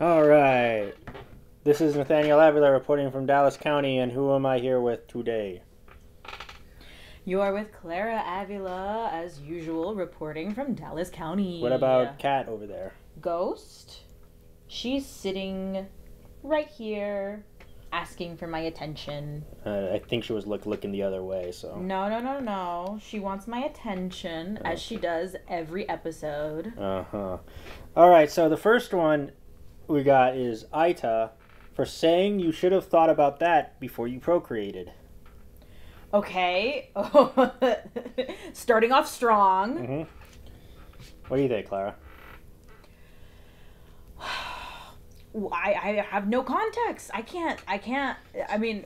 All right. This is Nathaniel Avila reporting from Dallas County, and who am I here with today? You are with Clara Avila, as usual, reporting from Dallas County. What about Cat over there? Ghost? She's sitting right here, asking for my attention. Uh, I think she was look, looking the other way, so. No, no, no, no. She wants my attention, as she does every episode. Uh huh. All right, so the first one we got is Aita for saying you should have thought about that before you procreated. Okay. Starting off strong. Mm-hmm. What do you think, Clara? I, I have no context. I can't. I can't. I mean,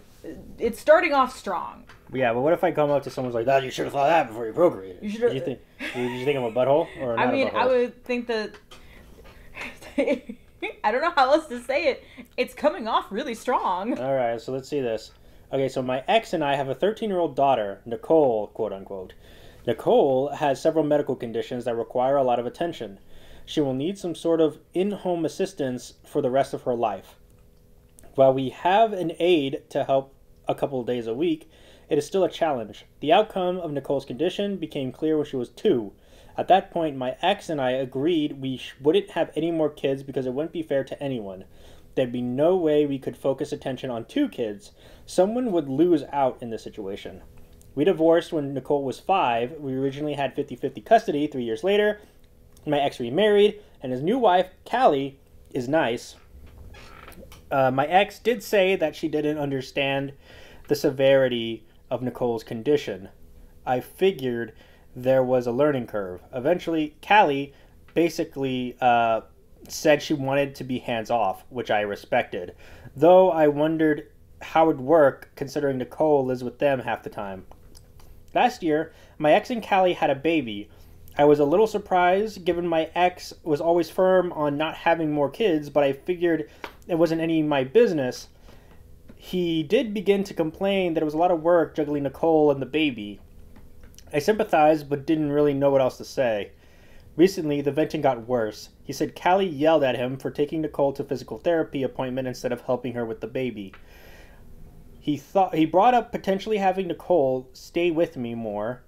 it's starting off strong. Yeah, but what if I come up to someone's like, "That you should have thought that before you procreated"? You Did you think? Did you think I'm a butthole or not I mean? I would think that. I don't know how else to say it. It's coming off really strong. All right, so let's see this. Okay, so my ex and I have a 13 year old daughter, Nicole, quote unquote. Nicole has several medical conditions that require a lot of attention. She will need some sort of in home assistance for the rest of her life. While we have an aide to help a couple of days a week, it is still a challenge. The outcome of Nicole's condition became clear when she was two. At that point, my ex and I agreed we wouldn't have any more kids because it wouldn't be fair to anyone. There'd be no way we could focus attention on two kids. Someone would lose out in this situation. We divorced when Nicole was five. We originally had 50 50 custody three years later. My ex remarried, and his new wife, Callie, is nice. Uh, my ex did say that she didn't understand the severity of Nicole's condition. I figured there was a learning curve. Eventually, Callie basically uh, said she wanted to be hands off, which I respected. Though I wondered how it would work considering Nicole lives with them half the time. Last year, my ex and Callie had a baby. I was a little surprised given my ex was always firm on not having more kids, but I figured it wasn't any of my business. He did begin to complain that it was a lot of work juggling Nicole and the baby. I sympathized but didn't really know what else to say. Recently, the venting got worse. He said Callie yelled at him for taking Nicole to physical therapy appointment instead of helping her with the baby. He thought he brought up potentially having Nicole stay with me more.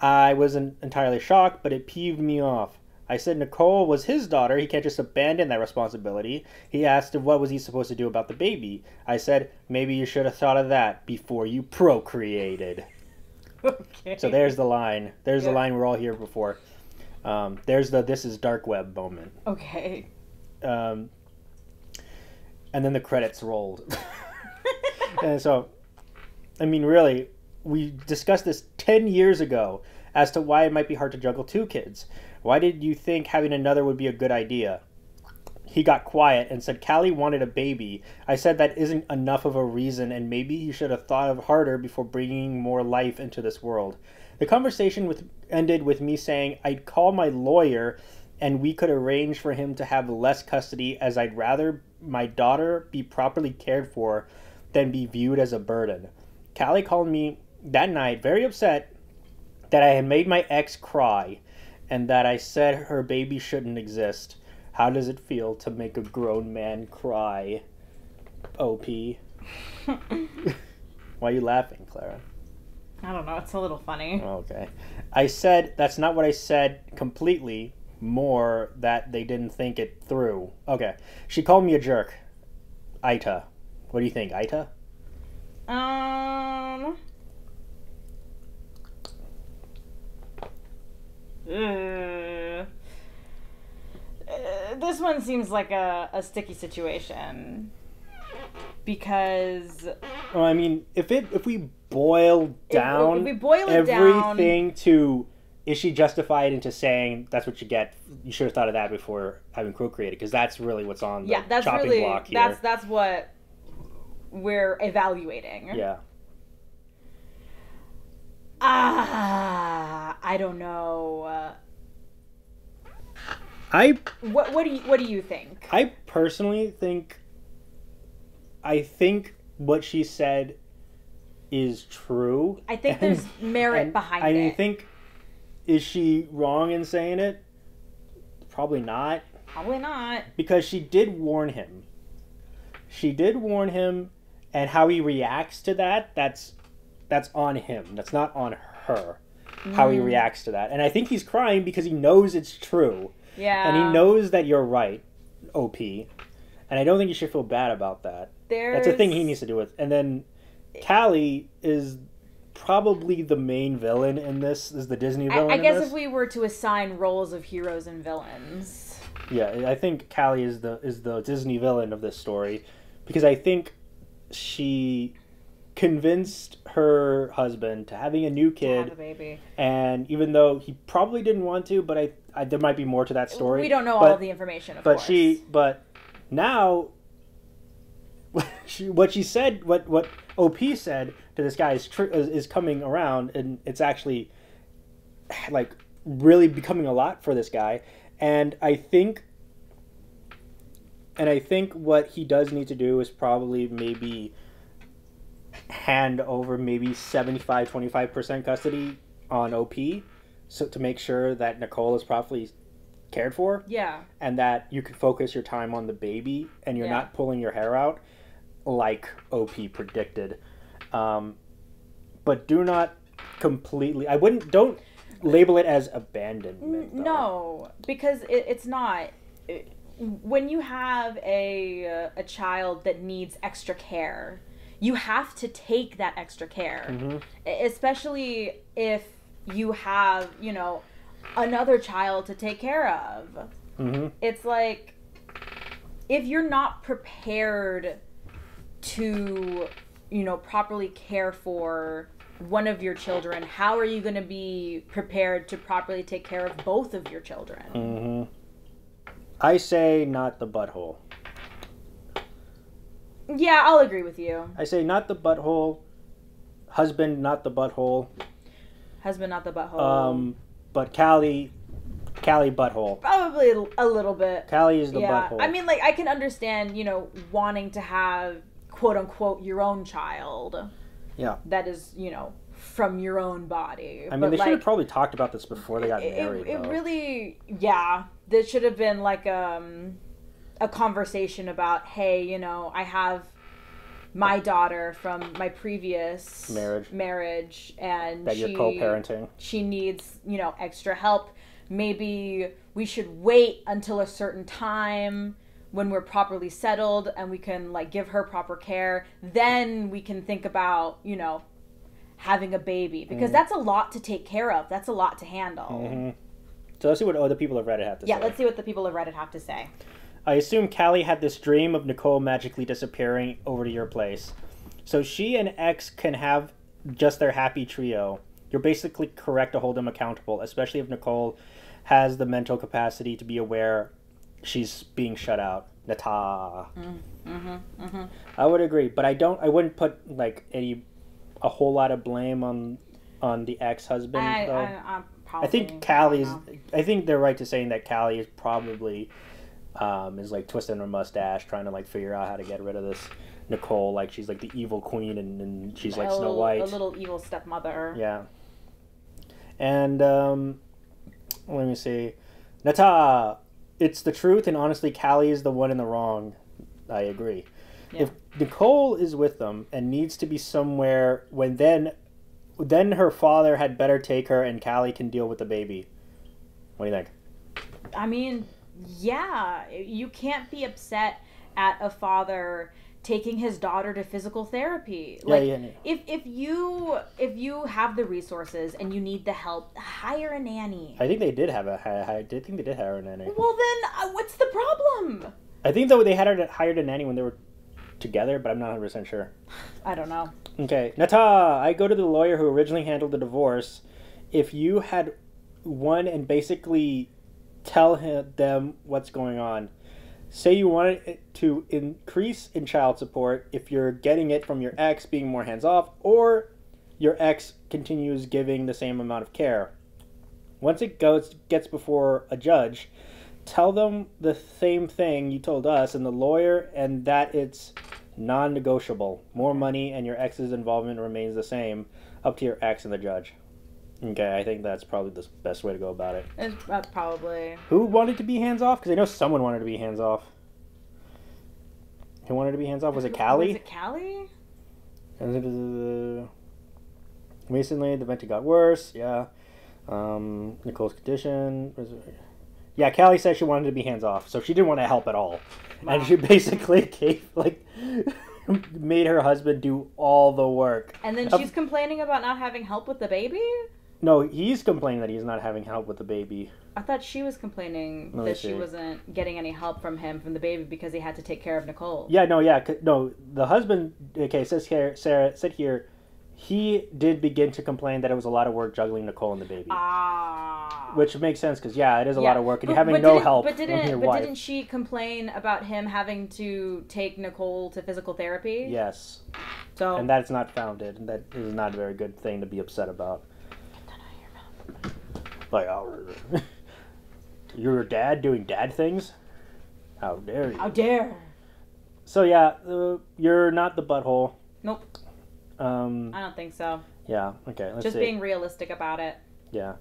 I wasn't entirely shocked, but it peeved me off. I said Nicole was his daughter. He can't just abandon that responsibility. He asked what was he supposed to do about the baby. I said maybe you should have thought of that before you procreated. Okay. So there's the line. There's the line we're all here before. Um, there's the this is dark web moment. Okay. Um, and then the credits rolled. and so, I mean, really, we discussed this 10 years ago as to why it might be hard to juggle two kids. Why did you think having another would be a good idea? He got quiet and said Callie wanted a baby. I said that isn't enough of a reason, and maybe you should have thought of harder before bringing more life into this world. The conversation with, ended with me saying I'd call my lawyer and we could arrange for him to have less custody as I'd rather my daughter be properly cared for than be viewed as a burden. Callie called me that night very upset that I had made my ex cry and that I said her baby shouldn't exist. How does it feel to make a grown man cry? OP. Why are you laughing, Clara? I don't know. It's a little funny. Okay. I said that's not what I said completely, more that they didn't think it through. Okay. She called me a jerk. Aita. What do you think, Aita? Um. Uh, this one seems like a, a sticky situation because Well, I mean, if it if we boil if- down if we boil it down, everything to is she justified into saying that's what you get? You should have thought of that before having procreated, because that's really what's on the yeah, that's chopping really block here. that's that's what we're evaluating. Yeah. Ah, I don't know. I what what do you what do you think? I personally think I think what she said is true. I think And- there's merit behind I it. I think is she wrong in saying it? Probably not. Probably not. because she did warn him. She did warn him, and how he reacts to that, that's that's on him. That's not on her. How he Mm. reacts to that. And I think he's crying because he knows it's true. Yeah. And he knows that you're right, OP. And I don't think you should feel bad about that. There's... That's a thing he needs to do with. And then Callie is probably the main villain in this, is the Disney villain. I, I guess if we were to assign roles of heroes and villains. Yeah, I think Callie is the is the Disney villain of this story because I think she convinced her husband to having a new kid a baby. and even though he probably didn't want to but I, I there might be more to that story We don't know but, all the information, of but course. she but now she what she said what what op said to this guy is, tr- is is coming around and it's actually like really becoming a lot for this guy and i think and i think what he does need to do is probably maybe hand over maybe 75 25% custody on op so to make sure that nicole is properly cared for Yeah. and that you can focus your time on the baby and you're Yeah. not pulling your hair out like OP predicted. Um, but do not completely. I wouldn't. Don't label it as abandonment. though. No, because it, it's not. It- When you have a uh, a child that needs extra care, you have to take that extra care, Mhm. E- especially if you have you know another child to take care of. Mhm. It's like if you're not prepared to you know properly care for one of your children how are you going to be prepared to properly take care of both of your children Mhm. I say not the butthole. yeah i'll agree with you I say not the butthole. Husband, not the butthole. Husband not the butthole Um, but Callie, Callie butthole. probably a- little bit Callie is the yeah butthole. i mean like i can understand you know wanting to have quote unquote your own child Yeah. that is you know from your own body I mean, but they should have probably talked about this before they got it, married. it, it really yeah this should have been like um a conversation about hey you know i have my daughter from my previous Marriage. marriage and that she you're co-parenting. she needs you know extra help maybe we should wait until a certain time when we're properly settled and we can like give her proper care then we can think about you know having a baby because Mm. that's a lot to take care of that's a lot to handle hmm So let's see what other people have read it have to yeah say. Yeah, let's see what the people of reddit have to say I assume Callie had this dream of Nicole magically disappearing over to your place. So she and X can have just their happy trio. You're basically correct to hold them accountable, especially if Nicole has the mental capacity to be aware she's being shut out. Nata. mm-hmm, mm-hmm. I would agree, but I don't. I wouldn't put like any a whole lot of blame on on the ex husband I. I, I'm I think Callie's. I think they're right to saying that Callie is probably um, is like twisting her mustache, trying to like figure out how to get rid of this Nicole. Like she's like the evil queen, and, and she's like a Snow little, White. a little evil stepmother Yeah. And um, let me see, Nata. It's the truth, and honestly, Callie is the one in the wrong. I agree. Yeah. If Nicole is with them and needs to be somewhere, when then, then her father had better take her, and Callie can deal with the baby. What do you think? I mean, yeah, you can't be upset at a father taking his daughter to physical therapy. Yeah, Like yeah, yeah. if if you if you have the resources and you need the help, hire a nanny. I think they did have a. I I did think they did hire a nanny. Well then, uh, what's the problem? I think though they had hired a nanny when they were together, but I'm not 100 percent sure. I don't know. Okay, Nata, I go to the lawyer who originally handled the divorce. If you had won and basically tell him, them what's going on, say you wanted it to increase in child support if you're getting it from your ex being more hands off, or your ex continues giving the same amount of care. Once it goes gets before a judge, tell them the same thing you told us and the lawyer, and that it's non-negotiable. More money and your ex's involvement remains the same, up to your ex and the judge. Okay, I think that's probably the best way to go about it. It's uh, probably. Who wanted to be hands off? Because I know someone wanted to be hands off. Who wanted to be hands off? Was it Was Callie? it Callie? Recently, the venti got worse. Yeah. Um, Nicole's condition. was- Yeah, Callie said she wanted to be hands off, so she didn't want to help at all, and she basically gave like made her husband do all the work. And then she's complaining about not having help with the baby? No, he's complaining that he's not having help with the baby. I thought she was complaining me that she wasn't getting any help from him from the baby because he had to take care of Nicole. Yeah, no, yeah, no. The husband, okay, says here, Sarah said here, he did begin to complain that it was a lot of work juggling Nicole and the baby, Ah. which makes sense because yeah, it is a Yeah. lot of work and But- you're having no help But didn't but wife. didn't she complain about him having to take Nicole to physical therapy? Yes, So and that's not founded, and that is not a very good thing to be upset about. Like, oh, your dad doing dad things? How dare you? how dare? So yeah, uh, you're not the butthole. Nope, Um, I don't think so. yeah, okay, let's Just see. being realistic about it. Yeah.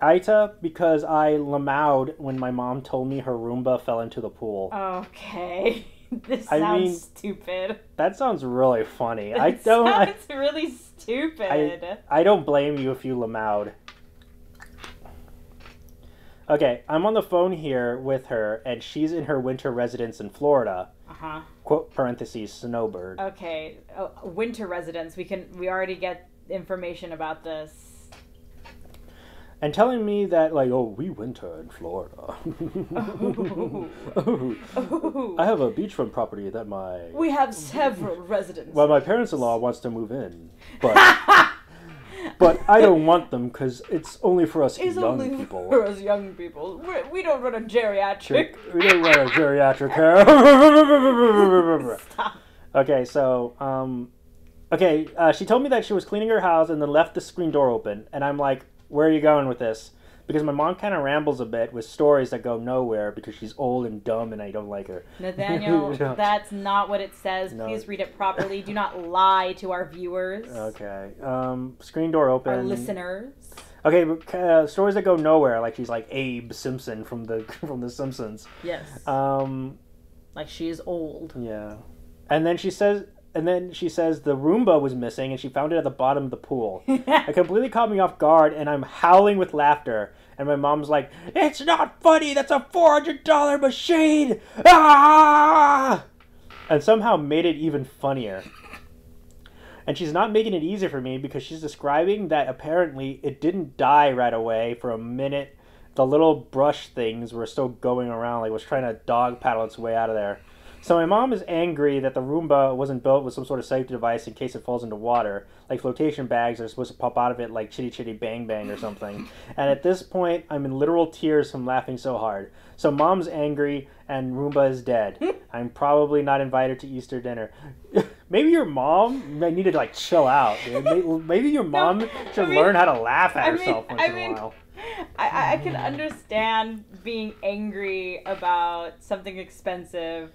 Aita, because I lamowed when my mom told me her Roomba fell into the pool. Okay. this I sounds mean, stupid. That sounds really funny. That I don't. I, really stupid. I don't blame you if you lamowed. Okay, I'm on the phone here with her, and she's in her winter residence in Florida. Uh huh. Quote parentheses snowbird. Okay. Oh, winter residence. We can. We already get information about this. and telling me that like, oh, we winter in Florida. I have a beachfront property that my We have several residents. well, my parents-in-law wants to move in, but but I don't want them because it's only for us It's young only people. for us young people. We're, we don't run a geriatric. We don't want a geriatric. Stop. okay, so um, okay, uh, she told me that she was cleaning her house and then left the screen door open, and I'm like, where are you going with this? Because my mom kind of rambles a bit with stories that go nowhere because she's old and dumb and I don't like her. Nathaniel, No. that's not what it says. No. Please read it properly. Do not lie to our viewers, Okay, um, screen door open. our listeners. Okay, uh, stories that go nowhere, like she's like Abe Simpson from the from The Simpsons. Yes. Um, like she is old. yeah, and then she says, and then she says the Roomba was missing, and she found it at the bottom of the pool. It completely caught me off guard, and I'm howling with laughter. And my mom's like, "It's not funny. That's a four hundred dollar machine!" Ah! And somehow made it even funnier. And she's not making it easier for me because she's describing that apparently it didn't die right away for a minute. The little brush things were still going around, like was trying to dog paddle its way out of there. So my mom is angry that the Roomba wasn't built with some sort of safety device in case it falls into water, like flotation bags are supposed to pop out of it like chitty chitty bang bang or something. and at this point, I'm in literal tears from laughing so hard. So mom's angry and Roomba is dead. I'm probably not invited to Easter dinner. Maybe your mom may need to like chill out. Dude. Maybe your mom should mean- learn how to laugh at I mean- herself once I in mean- a while. I, I- I can understand being angry about something expensive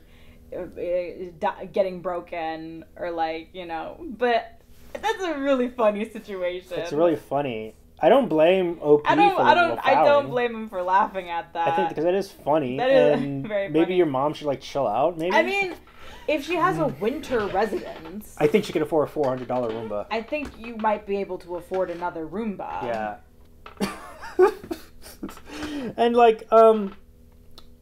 getting broken or like you know, but that's a really funny situation. It's really funny. I don't blame OP I don't. for I don't. I don't blame him for laughing at that. I think because that is funny, That is and very maybe funny. your mom should like chill out. Maybe I mean, if she has a winter residence, I think she could afford a four hundred dollar Roomba. I think you might be able to afford another Roomba. Yeah. and like um,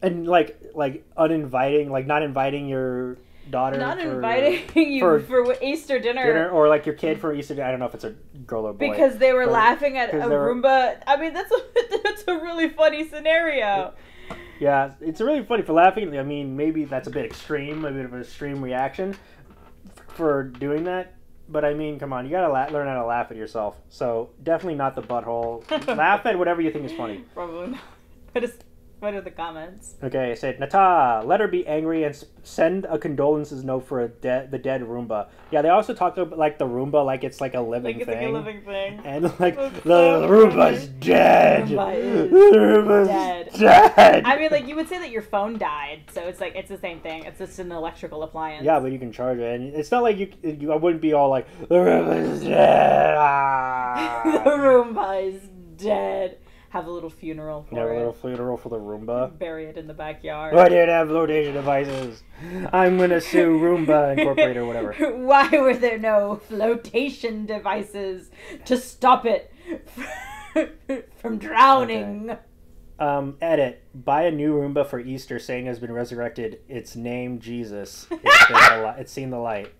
and like like uninviting, like not inviting your daughter, Not for inviting you for for, Easter dinner, dinner, or like your kid for Easter. dinner. I don't know if it's a girl or boy. because they were laughing at a because they were- Roomba. I mean, that's a that's a really funny scenario. Yeah, it's really funny for laughing. I mean, maybe that's a bit extreme, a bit of an extreme reaction for doing that. But I mean, come on, you gotta la- learn how to laugh at yourself. So definitely not the butthole. laugh at whatever you think is funny. Probably not. What is? What are the comments? Okay, I said, Nata, let her be angry and send a condolences note for a de- the dead Roomba. Yeah, they also talk about like the Roomba like it's like a living Like thing. like a living thing. And like the so Roomba's dead. Roomba is Roomba's dead. dead. I mean, like you would say that your phone died, so it's like it's the same thing. It's just an electrical appliance. Yeah, but you can charge it, and it's not like you. you I wouldn't be all like the Roomba's dead. Ah. Roomba is dead. Have a little funeral for Have a little funeral for the Roomba. Bury it in the backyard. Why did it have flotation devices? I'm gonna sue Roomba Incorporated or whatever. Why were there no flotation devices to stop it from drowning? Um, edit. Buy a new Roomba for Easter. Saying has been resurrected. Its name Jesus. It's, been the li- it's seen the light.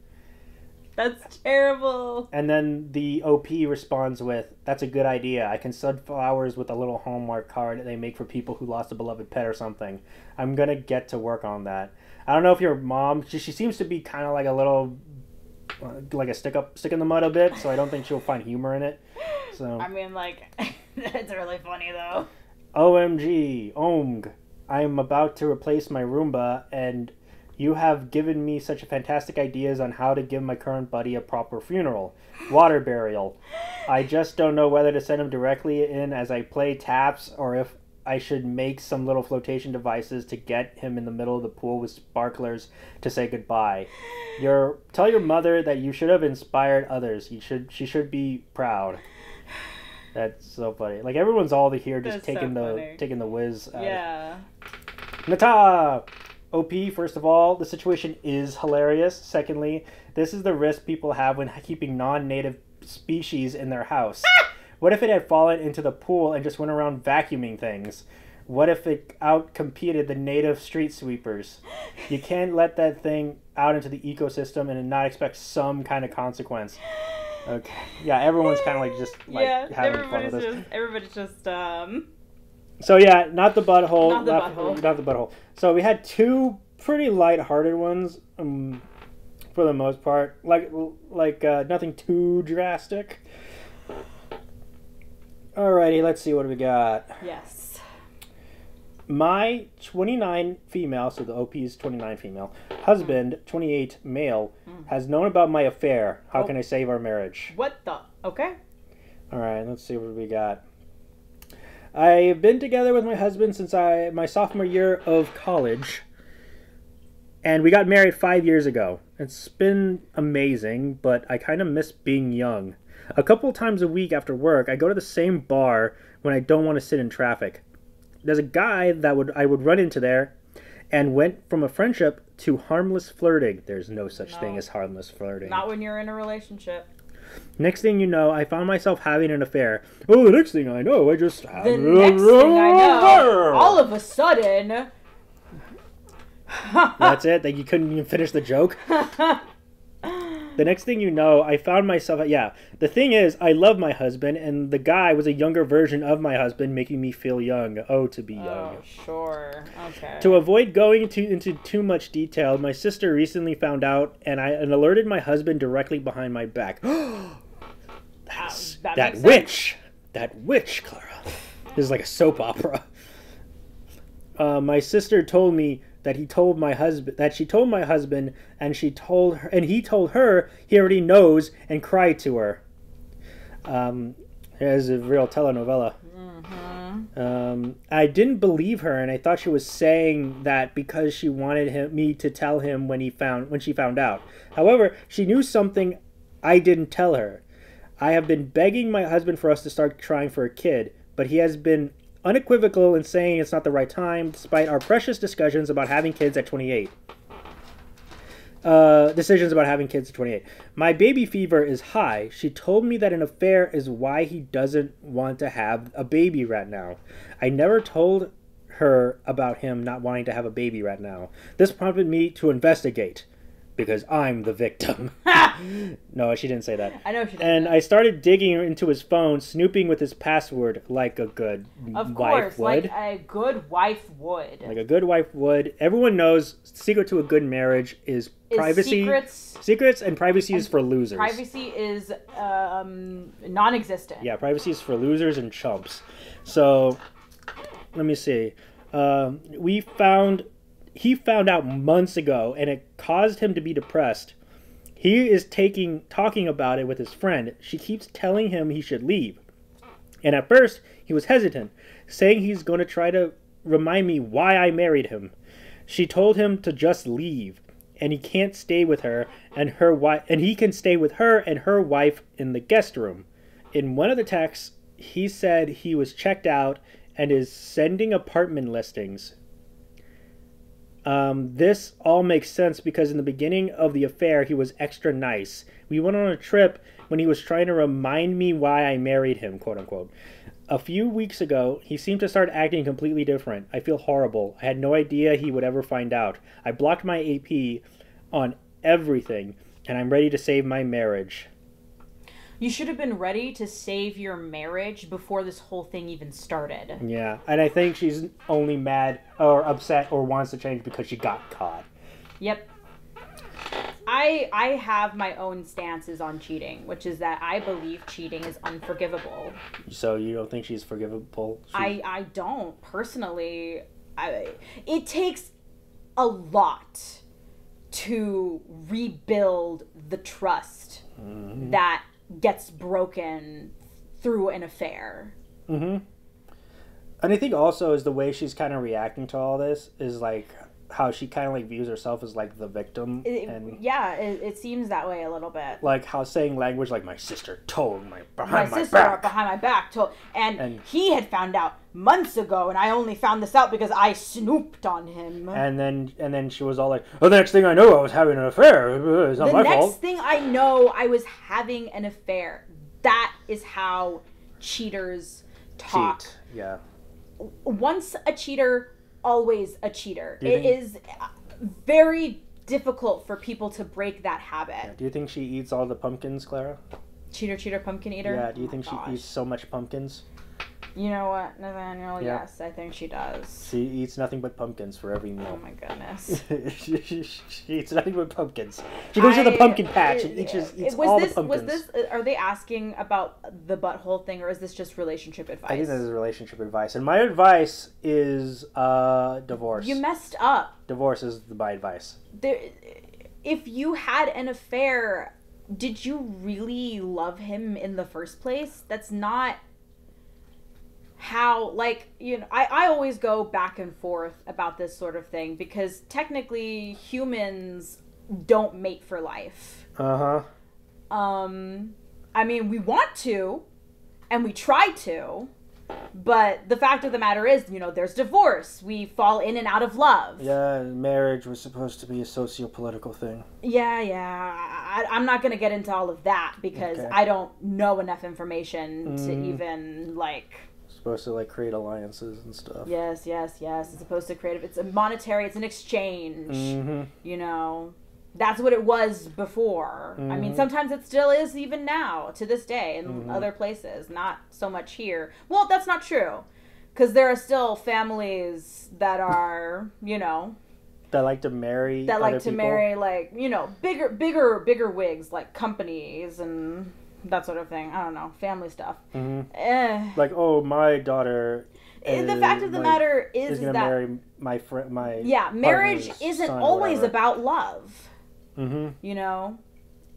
That's terrible. And then the OP responds with, "That's a good idea. I can send flowers with a little Hallmark card they make for people who lost a beloved pet or something. I'm gonna get to work on that. I don't know if your mom. She, she seems to be kind of like a little, uh, like a stick up, stick in the mud a bit. So I don't think she'll find humor in it. So I mean, like, it's really funny though. OMG, OMG, I am about to replace my Roomba, and you have given me such fantastic ideas on how to give my current buddy a proper funeral. Water burial. I just don't know whether to send him directly in as I play taps or if I should make some little flotation devices to get him in the middle of the pool with sparklers to say goodbye. Your tell your mother that you should have inspired others. You should she should be proud. That's so funny. Like everyone's all here just That's so taking the funny. taking the whiz. out Yeah. Nata! OP, first of all, the situation is hilarious. Secondly, this is the risk people have when keeping non native species in their house. what if it had fallen into the pool and just went around vacuuming things? What if it outcompeted the native street sweepers? You can't let that thing out into the ecosystem and not expect some kind of consequence. Okay. Yeah, everyone's kind of like just like yeah, having fun with this. just everybody's just um So yeah, not the butthole. Not the not, butthole. not the butthole. So we had two pretty light-hearted ones, um, for the most part. Like like uh, nothing too drastic. Alrighty, let's see what we got. yes. My 29 female, so the OP is 29 female, husband, 28 male, has known about my affair. How Oh. can I save our marriage? What the? Okay. All right, let's see what we got. I've been together with my husband since I my sophomore year of college, and we got married five years ago. It's been amazing, but I kind of miss being young. A couple times a week after work, I go to the same bar when I don't want to sit in traffic. There's a guy that would I would run into there, and went from a friendship to harmless flirting. There's no such No. thing as harmless flirting. Not when you're in a relationship. Next thing you know, I found myself having an affair. Oh, the next thing I know, I just had The next thing I know, all of a sudden. That's it. That you couldn't even finish the joke. The next thing you know, I found myself. Yeah, the thing is, I love my husband, and the guy was a younger version of my husband, making me feel young. Oh, to be young. Oh, sure. Okay. To avoid going into, into too much detail, my sister recently found out, and I and alerted my husband directly behind my back. That's, that that witch, that witch, Clara. This is like a soap opera. Uh, my sister told me that he told my husband that she told my husband, and she told her, and he told her he already knows, and cried to her. Um, here's a real telenovela. Um, I didn't believe her, and I thought she was saying that because she wanted him, me to tell him when he found when she found out. However, she knew something I didn't tell her. I have been begging my husband for us to start trying for a kid, but he has been unequivocal in saying it's not the right time, despite our precious discussions about having kids at 28. Uh, decisions about having kids at 28. My baby fever is high. She told me that an affair is why he doesn't want to have a baby right now. I never told her about him not wanting to have a baby right now. This prompted me to investigate because I'm the victim. no, she didn't say that. I know she doesn't. And I started digging into his phone, snooping with his password like a good of wife course, would. like a good wife would. like a good wife would. Everyone knows secret to a good marriage is Is privacy. Secrets. Secrets and privacy is for losers. Privacy is um, non-existent. Yeah, privacy is for losers and chumps. So, let me see. Um, we found he found out months ago, and it caused him to be depressed. He is taking talking about it with his friend. She keeps telling him he should leave, and at first he was hesitant, saying he's going to try to remind me why I married him. She told him to just leave, and he can't stay with her and her wife, and he can stay with her and her wife in the guest room in one of the texts, he said he was checked out and is sending apartment listings. Um, this all makes sense because in the beginning of the affair, he was extra nice. We went on a trip when he was trying to remind me why I married him, quote unquote. A few weeks ago, he seemed to start acting completely different. I feel horrible. I had no idea he would ever find out. I blocked my AP on everything, and I'm ready to save my marriage. You should have been ready to save your marriage before this whole thing even started. Yeah, and I think she's only mad or upset or wants to change because she got caught. Yep. I I have my own stances on cheating, which is that I believe cheating is unforgivable. So you don't think she's forgivable? I I don't personally. I it takes a lot to rebuild the trust Mm-hmm. that gets broken through an affair. Mm-hmm. And I think also is the way she's kind of reacting to all this is like how she kind of like views herself as like the victim It- and yeah, it, it seems that way a little bit. like how saying language like my sister told my my behind my, sister back. behind my back told and, And- he had found out months ago and i only found this out because i snooped on him And then and then she was all like, "Oh, the next thing I know, I was having an affair. It's not the my next fault." thing i know i was having an affair that is how cheaters talk Cheat. Yeah. once a cheater always a cheater It think- is very difficult for people to break that habit Do you think she eats all the pumpkins, Clara? cheater cheater pumpkin eater Yeah. Do you Oh think my she gosh. eats so much pumpkins? You know what nathaniel Yeah. yes i think she does She eats nothing but pumpkins for every meal. oh my goodness she, she, she eats nothing but pumpkins. She goes to the pumpkin patch and eats, eats was all this, the pumpkins. Was this? Are they asking about the butthole thing, or is this just relationship advice? I think this is relationship advice, and my advice is uh, divorce. you messed up. divorce is my advice. There, if you had an affair, did you really love him in the first place? That's not how like you know I, I always go back and forth about this sort of thing because technically humans don't mate for life Uh huh. Um, I mean, we want to, and we try to, but the fact of the matter is, you know, there's divorce. We fall in and out of love. Yeah, marriage was supposed to be a socio-political thing. yeah. yeah. I, I'm not gonna get into all of that because Okay. I don't know enough information to Mm. even like. Supposed to like create alliances and stuff. Yes, yes, yes. It's supposed to create. It's a monetary. It's an exchange. Mm-hmm. You know. That's what it was before. I mean, Mhm. sometimes it still is even now, to this day, in Mhm. other places. Not so much here. Well, that's not true. Because there are still families that are, you know, That like to marry. that like to people. marry, like, you know, bigger, bigger, bigger wigs, like companies and that sort of thing. I don't know, family stuff. Mhm. Eh. Like, oh, my daughter. Eh, the fact of the like, matter is, is is that marry my friend. My yeah, marriage isn't always about love. Mm-hmm. you know?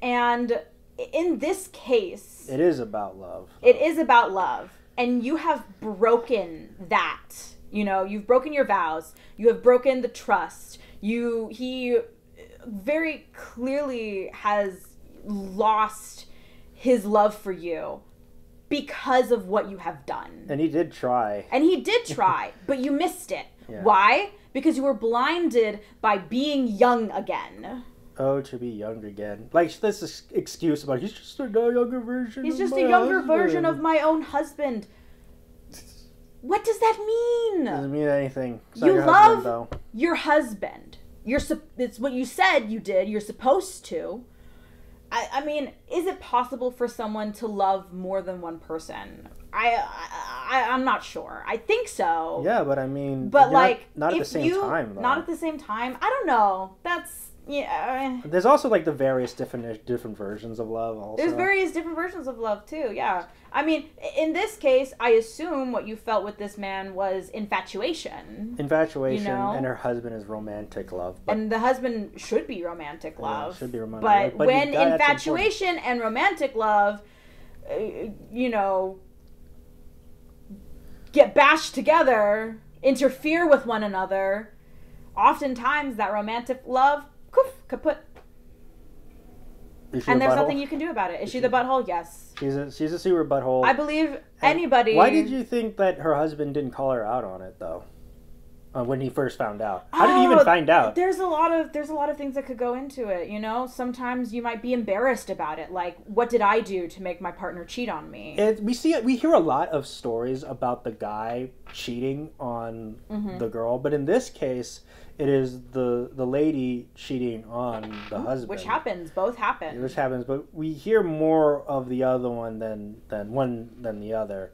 And in this case, It is about love. it is about love. And you have broken that. You know, you've broken your vows. You have broken the trust. You he very clearly has lost his love for you because of what you have done. And he did try. And he did try, but you missed it. Yeah. Why? Because you were blinded by being young again. Oh, to be young again. Like this is excuse about he's just a younger version. He's of just my a younger version of my own husband. What does that mean? Doesn't mean anything. You your love- husband, though. Your husband. You're it's what you said you did. You're supposed to. I, I mean, is it possible for someone to love more than one person? I, I, I I'm not sure. I think so. Yeah, but I mean, But like, not, at the same you, time. Though. Not at the same time. I don't know. That's yeah. There's also like the various different different versions of love. Also, There's various different versions of love too. Yeah. I mean, in this case, I assume what you felt with this man was infatuation. infatuation, you know? and her husband is romantic love. And the husband should be romantic Yeah, love. should be romantic but, love, but when gotta- infatuation and romantic love, uh, you know, get bashed together, interfere with one another, oftentimes that romantic love, poof, kaput. And there's butthole? nothing you can do about it. Is she the butthole? Yes. She's a she's a super butthole. I believe anybody. Why did you think that her husband didn't call her out on it though? Uh, when he first found out, how did he even Oh, find out? There's a lot of there's a lot of things that could go into it. You know, sometimes you might be embarrassed about it. Like, what did I do to make my partner cheat on me? It, we see we hear a lot of stories about the guy cheating on Mm-hmm. the girl, but in this case, it is the the lady cheating on the husband. Which happens. Both happen. Which happens, but we hear more of the other one than than one than the other.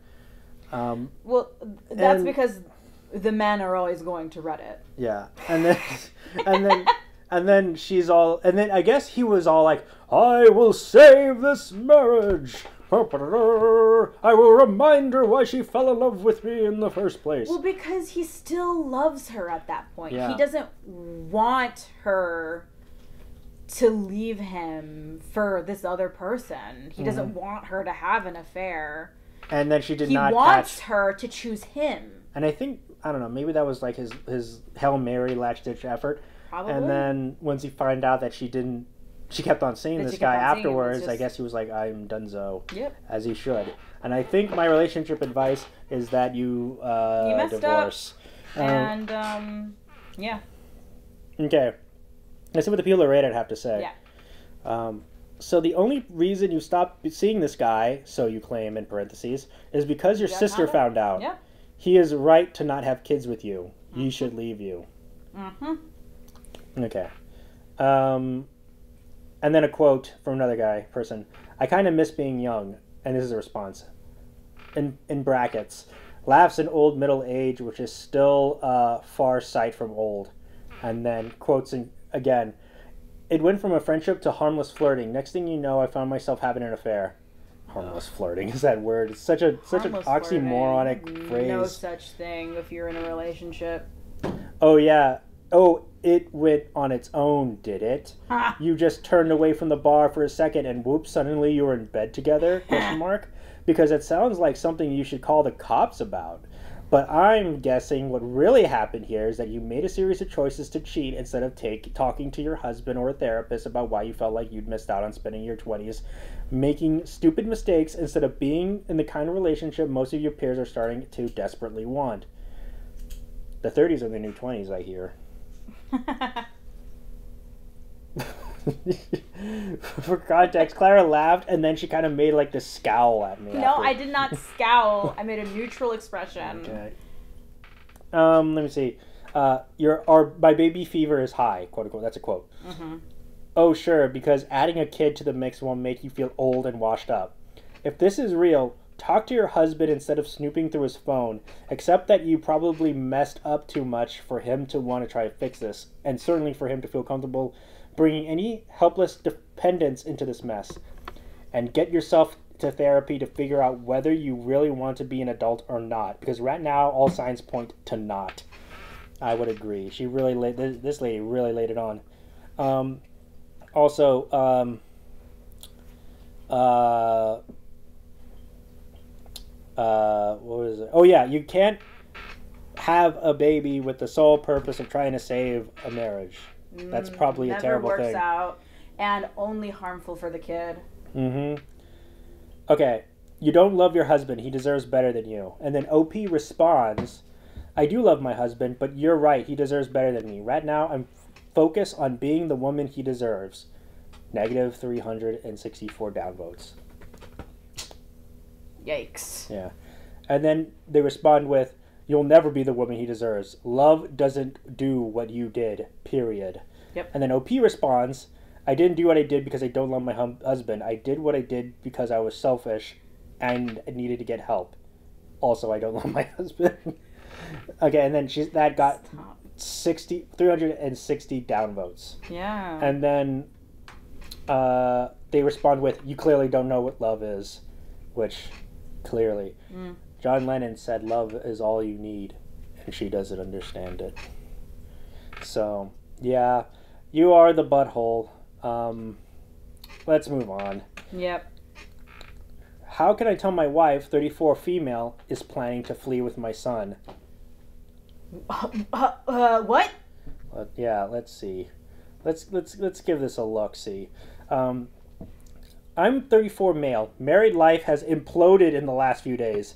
Um, Well, that's And- because the men are always going to Reddit. yeah, and then and then and then she's all, and then I guess he was all like, "I will save this marriage." I will remind her why she fell in love with me in the first place. Well, because he still loves her at that point. Yeah. He doesn't want her to leave him for this other person. He mm-hmm. doesn't want her to have an affair. and then she did He not wants catch. her to choose him. And I think I don't know. Maybe that was like his his hail mary latch ditch effort. Probably. And then once he found out that she didn't, she kept on seeing this guy on seeing him, it's afterwards. I guess he was like, "I'm Dunzo," Yep. as he should. And I think my relationship advice is that you uh, You messed up. divorce. Um, And um yeah. Okay. Let's see what the people at Reddit have to say. Yeah. Um, so the only reason you stopped seeing this guy, so you claim in parentheses, is because your sister found out. Yeah. He is right to not have kids with you. He should leave you. Mhm. Okay. Um, and then a quote from another guy, person. I kind of miss being young. And this is a response. In, in brackets. Laughs in old middle age, which is still uh, far sight from old. And then quotes in, again. It went from a friendship to harmless flirting. Next thing you know, I found myself having an affair. Harmless flirting is that word. It's such a such an Harmless flirting. oxymoronic phrase. No such thing if you're in a relationship. Oh yeah. Oh, it went on its own, did it? You just turned away from the bar for a second and whoops, suddenly you were in bed together? Question mark. Because it sounds like something you should call the cops about. But I'm guessing what really happened here is that you made a series of choices to cheat instead of take talking to your husband or a therapist about why you felt like you'd missed out on spending your 20s making stupid mistakes instead of being in the kind of relationship most of your peers are starting to desperately want. The 30s are the new 20s, I hear. For context, Clara laughed and then she kind of made like this scowl at me. no, after. I did not scowl. I made a neutral expression. Okay. Um, let me see. Uh, your our my baby fever is high, quote unquote. That's a quote. Mhm. Oh sure, because adding a kid to the mix won't make you feel old and washed up. If this is real, talk to your husband instead of snooping through his phone. except that you probably messed up too much for him to want to try to fix this, and certainly for him to feel comfortable bringing any helpless dependence into this mess. And get yourself to therapy to figure out whether you really want to be an adult or not. Because right now, all signs point to not. I would agree. She really laid this, this lady really laid it on. Um, also, um, uh, uh, what was it? Oh yeah, you can't have a baby with the sole purpose of trying to save a marriage. That's probably a Never terrible works thing. out, and only harmful for the kid. Mm-hmm. Okay, you don't love your husband. He deserves better than you. And then OP responds, I do love my husband, but you're right. He deserves better than me. Right now, I'm focused on being the woman he deserves. Negative 364 downvotes. Yikes. Yeah. And then they respond with, You'll never be the woman he deserves. Love doesn't do what you did, period. Yep. And then OP responds, I didn't do what I did because I don't love my hum- husband. I did what I did because I was selfish and needed to get help. Also, I don't love my husband. okay, and then she's, that got Stop. 60, 360 downvotes. Yeah. And then uh, they respond with, You clearly don't know what love is. Which, clearly. Mm. John Lennon said, Love is all you need. And she doesn't understand it. So, yeah, you are the butthole. Um, let's move on. yep. How can I tell my wife, 34 female, is planning to flee with my son? Uh, uh, uh, what? Let, yeah, let's see. Let's let's let's give this a look. See, um, I'm 34 male. Married life has imploded in the last few days.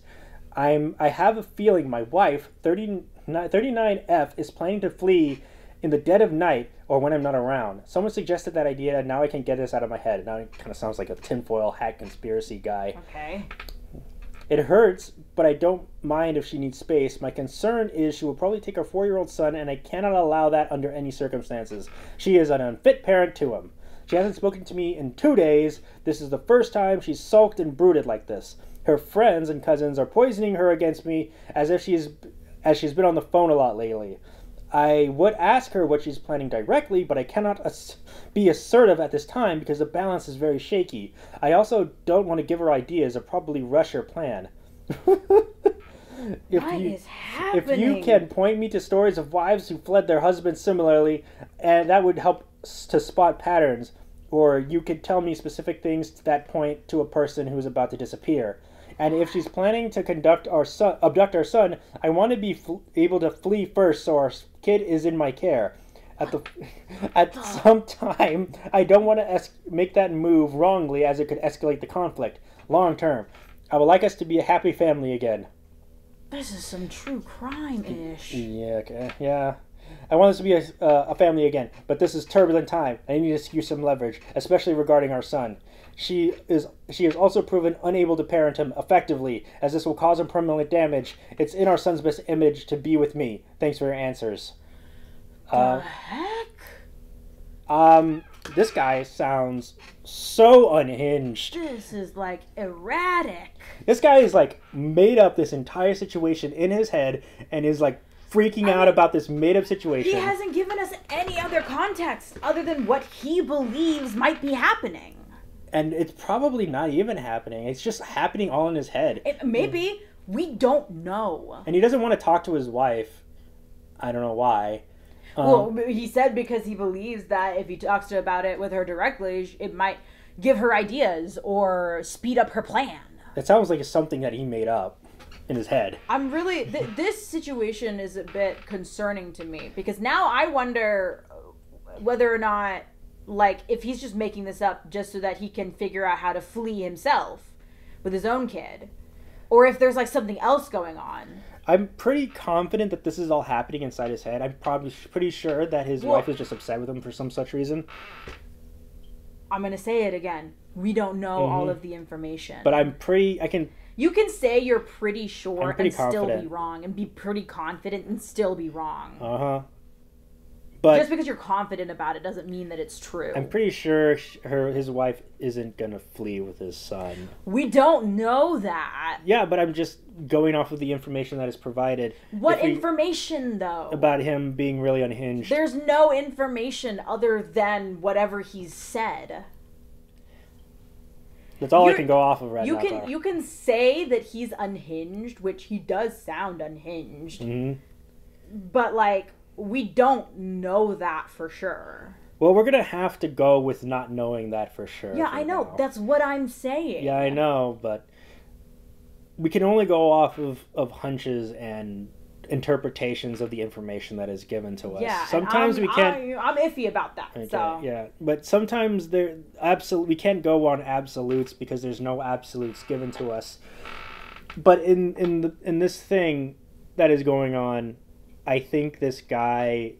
I'm I have a feeling my wife, 30, 39F, is planning to flee in the dead of night or when I'm not around. Someone suggested that idea, and now I can get this out of my head. Now it kind of sounds like a tinfoil hat conspiracy guy. Okay. It hurts, but I don't mind if she needs space. My concern is she will probably take her four year old son, and I cannot allow that under any circumstances. She is an unfit parent to him. She hasn't spoken to me in two days. This is the first time she's sulked and brooded like this. Her friends and cousins are poisoning her against me as if she's as she's been on the phone a lot lately. I would ask her what she's planning directly, but I cannot ass- be assertive at this time because the balance is very shaky. I also don't want to give her ideas or probably rush her plan. if What you, is happening? if you can point me to stories of wives who fled their husbands similarly, and that would help s- to spot patterns, or you could tell me specific things to that point to a person who's about to disappear. And if she's planning to conduct our son, abduct our son, I want to be able to flee first, so our kid is in my care. At the at some time, I don't want to make that move wrongly, as it could escalate the conflict long term. I would like us to be a happy family again. This is some true crime ish. Yeah, okay, yeah. I want us to be a, uh, a family again, but this is turbulent time. I need to use some leverage, especially regarding our son. She is she has also proven unable to parent him effectively, as this will cause him permanent damage. It's in our son's best image to be with me. Thanks for your answers. the Uh, heck? um, this guy sounds so unhinged. This is like erratic. This guy is like made up this entire situation in his head and is like freaking out about this made up situation. He hasn't given us any other context other than what he believes might be happening. and it's probably not even happening. It's just happening all in his head. It, maybe we don't know. And he doesn't want to talk to his wife. I don't know why. Um, well, he said because he believes that if he talks to her about it with her directly, it might give her ideas or speed up her plan. it sounds like it's something that he made up in his head. I'm really th- this situation is a bit concerning to me because now I wonder whether or not like if he's just making this up just so that he can figure out how to flee himself with his own kid or if there's like something else going on. I'm pretty confident that this is all happening inside his head. I'm probably pretty sure that his Well- wife is just upset with him for some such reason. I'm going to say it again. We don't know all Mhm. of the information. But I'm pretty. I can. You can say you're pretty sure pretty and still be wrong and be pretty confident and still be wrong. Uh huh. But just because you're confident about it doesn't mean that it's true. I'm pretty sure her his wife isn't gonna flee with his son. we don't know that. Yeah, but I'm just going off of the information that is provided. What we- information though? about him being really unhinged. There's no information other than whatever he's said. That's all I can go off of right you now. can you can say that he's unhinged, which he does sound unhinged, hmm but like we don't know that for sure. Well, we're gonna have to go with not knowing that for sure. Yeah, I know. now. That's what I'm saying. Yeah, I know, but we can only go off of, of hunches and interpretations of the information that is given to us. Yeah. sometimes I'm- we can't. I'm iffy about that. Okay, so yeah, but sometimes there absolute we can't go on absolutes because there's no absolutes given to us. But in in the in this thing that is going on, I think this guy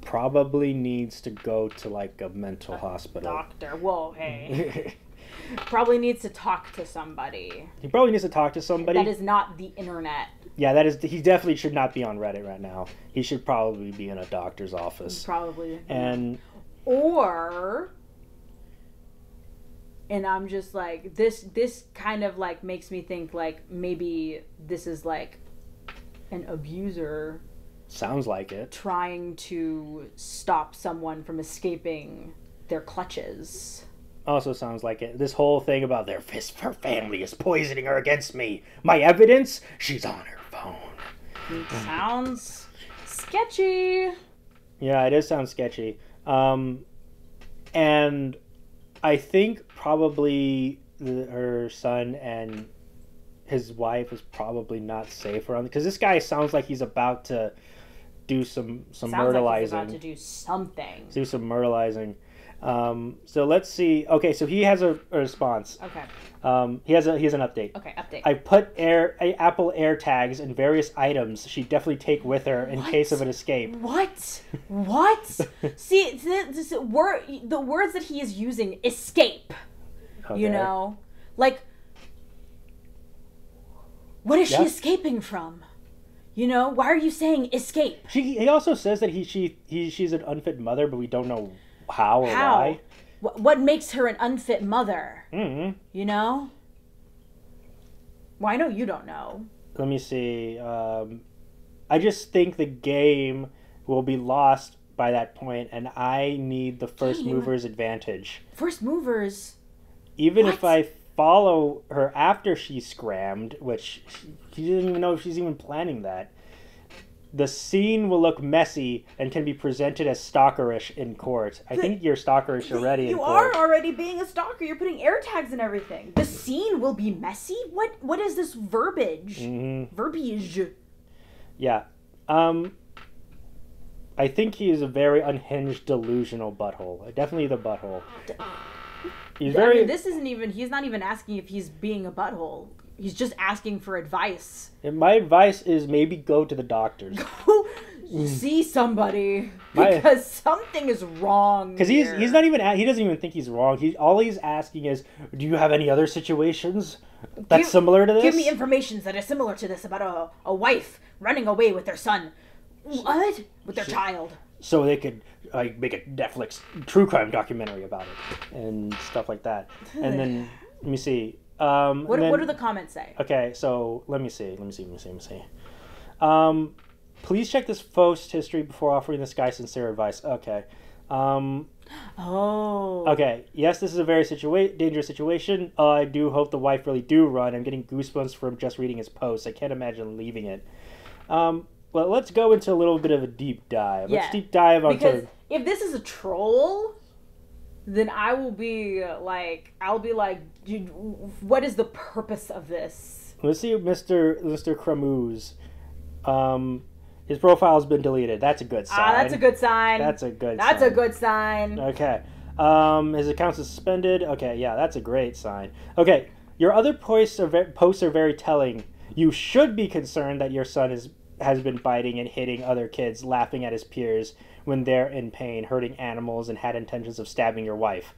probably needs to go to like a mental hospital. doctor. Whoa, hey. Probably needs to talk to somebody. he probably needs to talk to somebody. That is not the internet. Yeah, that is he definitely should not be on Reddit right now. He should probably be in a doctor's office. Probably. And or and i'm just like this this kind of like makes me think like maybe this is like an abuser sounds like it. trying to stop someone from escaping their clutches Also sounds like it. This whole thing about their fist, her family is poisoning her against me. My evidence? She's on her phone. sounds sketchy Yeah, it does sound sketchy. Um, and I think probably the, her son and his wife is probably not safe around because this guy sounds like he's about to do some some sounds like he's about to do something do some myrtleizing. Um, so let's see. Okay, so he has a, a response. Okay. Um, he has a he has an update. Okay. Update. I put air a, Apple AirTags and various items she'd definitely take with her in What? case of an escape. What? What? See, this word, the words that he is using, escape. Okay. You know, like, what is Yeah. she escaping from? You know, why are you saying escape? She he also says that he she he she's an unfit mother, but we don't know how or How? why. What, what makes her an unfit mother? hmm You know. Well, I know you don't know. Let me see. Um, I just think the game will be lost by that point, and I need the first Game? mover's advantage. First movers. Even if I follow her after she scrammed, which she, she doesn't even know if she's even planning that, the scene will look messy and can be presented as stalkerish in court. I think you're stalkerish already in You are already being a stalker. You're putting AirTags and everything. The scene will be messy. What? What is this verbiage? hmm Verbiage. Yeah. Um, I think he is a very unhinged, delusional butthole. Definitely the butthole. He's I very. mean, this isn't even. He's not even asking if he's being a butthole. He's just asking for advice. My advice is maybe go to the doctors Go See somebody My- because something is wrong. because he's he's not even he doesn't even think he's wrong. He all he's asking is, do you have any other situations that's Give- similar to this? Give me information that is similar to this about a, a wife running away with their son. What? With their child. so they could like make a Netflix true crime documentary about it and stuff like that. And then let me see. Um, What, then- what do the comments say? Okay, so let me see. Let me see. Let me see. Let me see. Um, please check this post history before offering this guy sincere advice. Okay. Um, Oh. okay. Yes, this is a very situa- dangerous situation. Uh, I do hope the wife really do run. I'm getting goosebumps from just reading his post. I can't imagine leaving it. Um, well, let's go into a little bit of a deep dive. Let's deep dive onto. Because if this is a troll, then I will be like, I'll be like, "Dude, what is the purpose of this? Let's see, Mr. Mr. Cremuse. Um, his profile's been deleted. That's a good sign. Ah, that's a good sign. That's a good. That's sign. a good sign. Okay. Um, his account's suspended. Okay, yeah, that's a great sign. Okay, your other posts are ve- posts are very telling. You should be concerned that your son is has been biting and hitting other kids, laughing at his peers when they're in pain, hurting animals, and had intentions of stabbing your wife.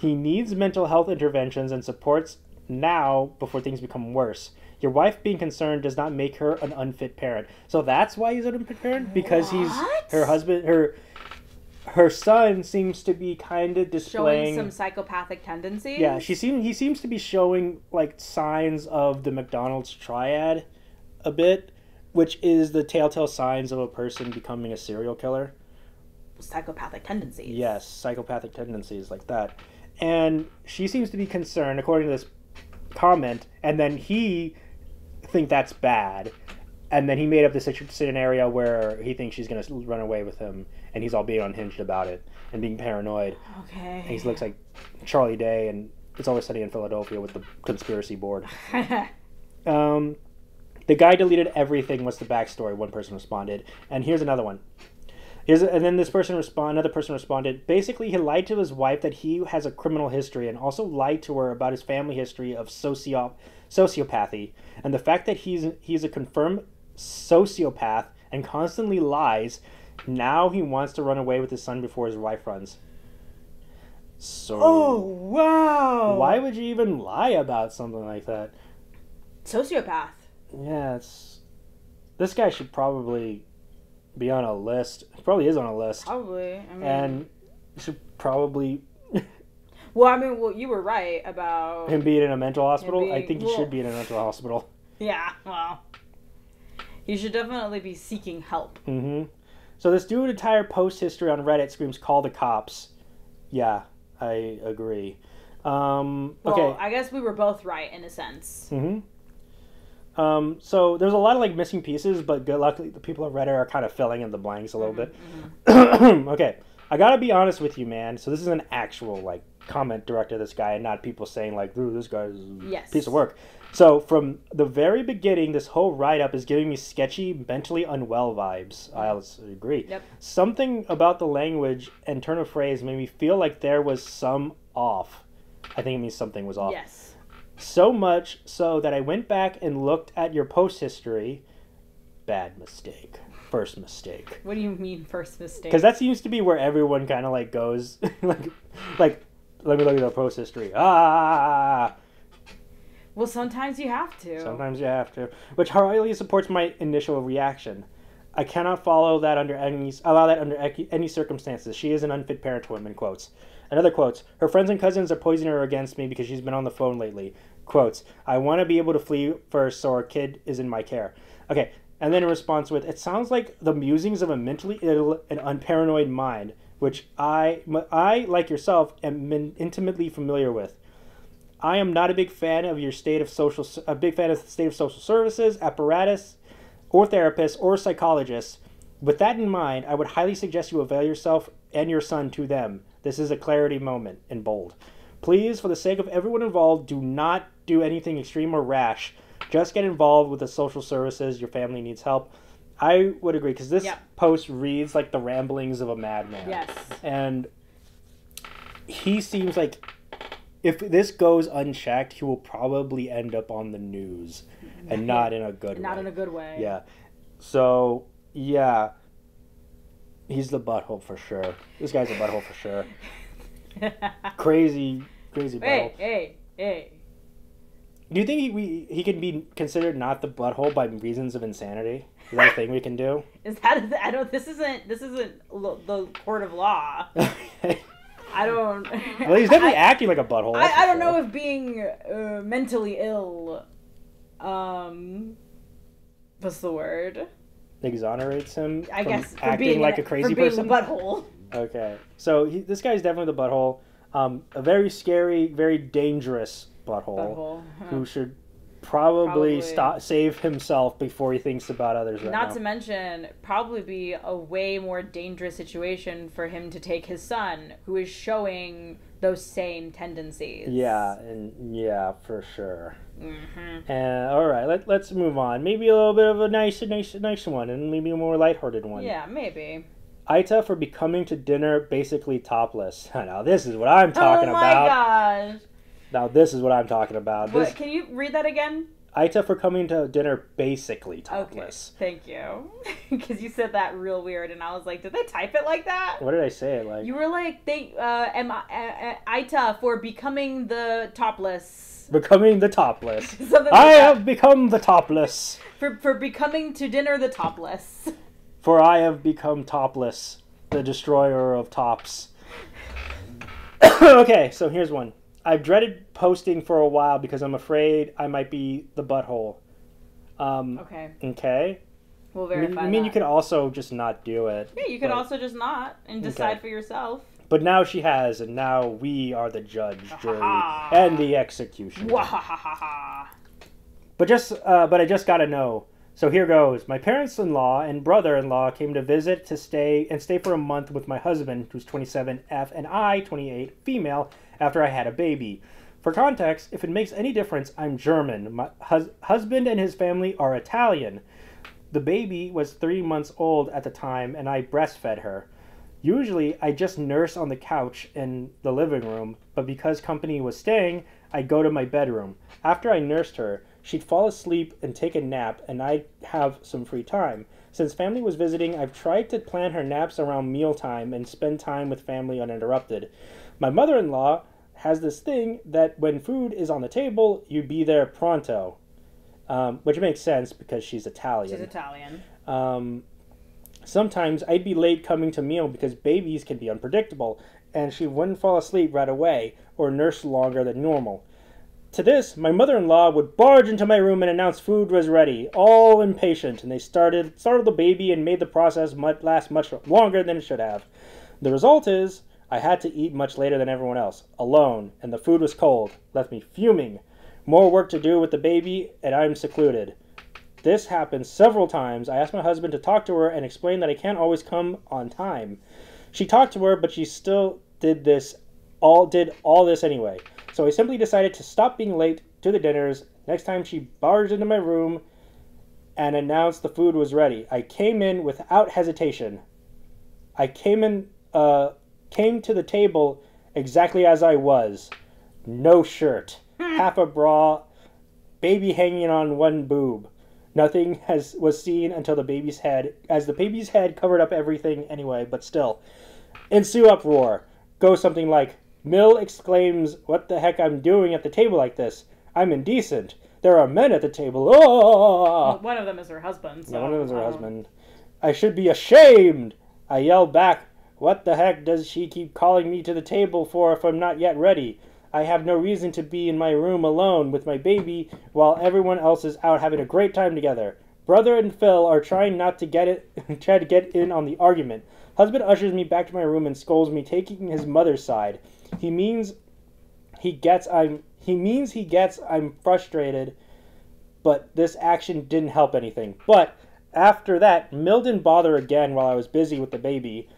He needs mental health interventions and supports now before things become worse. Your wife being concerned does not make her an unfit parent. So that's why he's an unfit parent because he's her husband. Her her son seems to be kind of Showing displaying. some psychopathic tendencies. yeah, she seems he seems to be showing like signs of the McDonald's triad, a bit, which is the telltale signs of a person becoming a serial killer. Psychopathic tendencies. Yes, psychopathic tendencies like that. And she seems to be concerned, according to this comment, and then he think that's bad. And then he made up this scenario where he thinks she's going to run away with him, and he's all being unhinged about it and being paranoid. Okay. And he looks like Charlie Day, and it's always sunny in Philadelphia with the conspiracy board. Um, the guy deleted everything. What's the backstory? One person responded, and here's another one. Here's and then this person respond. Another person responded. Basically, he lied to his wife that he has a criminal history, and also lied to her about his family history of socio sociopathy, and the fact that he's he's a confirmed sociopath and constantly lies. Now he wants to run away with his son before his wife runs. So oh wow. why would you even lie about something like that? Sociopath. Yeah, it's this guy should probably be on a list. He probably is on a list, Probably. I mean, and should probably well, I mean, well, you were right about. him being in a mental hospital. I think he well- should be in a mental hospital. Yeah. Well. You should definitely be seeking help. Mm-hmm. So this dude entire post history on Reddit screams "Call the cops." Yeah, I agree. Um, Well, okay. I guess we were both right in a sense. hmm Um, so there's a lot of like missing pieces, but good luckily the people at Reddit are kind of filling in the blanks a little mm-hmm, bit. Mm-hmm. okay, I gotta be honest with you, man. So this is an actual like comment directed at this guy and not people saying like, "Ooh, this guy's Yes. piece of work." So from the very beginning, this whole write up is giving me sketchy, mentally unwell vibes. I'll mm-hmm. s- agree. Yep. Something about the language and turn of phrase made me feel like there was some off. I think it means something was off. Yes. So much so that I went back and looked at your post history. Bad mistake. First mistake. What do you mean first mistake? Because that seems to be where everyone kind of like goes, like, like, let me look at the post history. Ah, well, sometimes you have to. sometimes you have to, which highly supports my initial reaction. I cannot follow that under any allow that under any circumstances. She is an unfit parent to him. In quotes. Another quotes. Her friends and cousins are poisoning her against me because she's been on the phone lately. Quotes. I want to be able to flee first, so our kid is in my care. Okay. And then in response with, it sounds like the musings of a mentally ill and unparanoid mind, which I, I like yourself, am intimately familiar with. I am not a big fan of your state of social, a big fan of the state of social services, apparatus, or therapists or psychologists. With that in mind, I would highly suggest you avail yourself and your son to them. This is a clarity moment in bold. Please, for the sake of everyone involved, do not do anything extreme or rash. Just get involved with the social services. Your family needs help. I would agree because this Yep. post reads like the ramblings of a madman. Yes. And he seems like if this goes unchecked, he will probably end up on the news and not in a good way. Not way. in a good way. Yeah. So yeah, he's the butthole for sure. This guy's a butthole for sure. Crazy, crazy butthole. hey, hey. hey. Do you think he we, he can be considered not the butthole by reasons of insanity? Is that a thing we can do? Is that? I don't. This isn't. This isn't lo- the court of law. I don't. Well, he's definitely I, acting like a butthole. I, I don't sure. know if being uh, mentally ill, um, what's the word? Exonerates him. I from guess for acting being like an- a crazy for being person. a butthole. Okay, so he, this guy's definitely the butthole. Um, a very scary, very dangerous butthole, Butthole. who should probably, Probably. stop save himself before he thinks about others. Right Not now. to mention, probably be a way more dangerous situation for him to take his son, who is showing those same tendencies. Yeah, and yeah, for sure. Hmm And all right, let, let's move on. Maybe a little bit of a nice, nice, nice one, and maybe a more lighthearted one. Yeah, maybe. Aita for becoming to dinner basically topless. Now this is what I'm talking about. oh my about. gosh! Now this is what I'm talking about. This can you read that again? Aita for coming to dinner basically Okay, topless. thank you. Because you said that real weird, and I was like, did they type it like that? What did I say? Like You were like, they, uh, am I, uh, uh, Aita for becoming the topless. becoming the topless. Like I that. have become the topless, For, for becoming to dinner the topless. for I have become topless, the destroyer of tops. okay, so here's one. I've dreaded posting for a while because I'm afraid I might be the butthole. Um, Okay, okay. we'll I mean, verify I mean, you that. could also just not do it. Yeah, you could but- also just not and decide Okay. for yourself. But now she has, and now we are the judge, jury, and the executioner. But just, uh, but I just gotta know. So here goes. My parents-in-law and brother-in-law came to visit to stay and stay for a month with my husband, who's 27 F, and I, 28 female, after I had a baby. For context, if it makes any difference, I'm German. My hus- husband and his family are Italian. The baby was three months old at the time, and I breastfed her. Usually, I just nurse on the couch in the living room, but because company was staying, I'd go to my bedroom. After I nursed her, she'd fall asleep and take a nap, and I'd have some free time. Since family was visiting, I've tried to plan her naps around mealtime and spend time with family uninterrupted. My mother in law has this thing that when food is on the table, you be there pronto, um, which makes sense because she's Italian. She's Italian. Um, sometimes I'd be late coming to meal because babies can be unpredictable, and she wouldn't fall asleep right away or nurse longer than normal. To this, my mother-in-law would barge into my room and announce food was ready, all impatient, and they started startled the baby and made the process much, last much longer than it should have. The result is I had to eat much later than everyone else, alone, and the food was cold, left me fuming. More work to do with the baby, and I'm secluded. This happened several times. I asked my husband to talk to her and explain that I can't always come on time. She talked to her, but she still did this all did all this anyway. So I simply decided to stop being late to the dinners. Next time she barged into my room and announced the food was ready. I came in without hesitation. I came in uh came to the table exactly as I was. No shirt, half a bra, baby hanging on one boob. Nothing has was seen until the baby's head, as the baby's head covered up everything anyway. But still, ensue uproar. Go something like, "Mill exclaims, "What the heck I'm doing at the table like this? I'm indecent. There are men at the table. Oh!" Well, one of them is her husband. So one of them's her um, husband. I should be ashamed. I yell back, What the heck does she keep calling me to the table for if I'm not yet ready? I have no reason to be in my room alone with my baby while everyone else is out having a great time together. Brother and Phil are trying not to get it try to get in on the argument. Husband ushers me back to my room and scolds me, taking his mother's side. He means he gets I'm he means he gets I'm frustrated but this action didn't help anything. But after that, Mill didn't bother again while I was busy with the baby.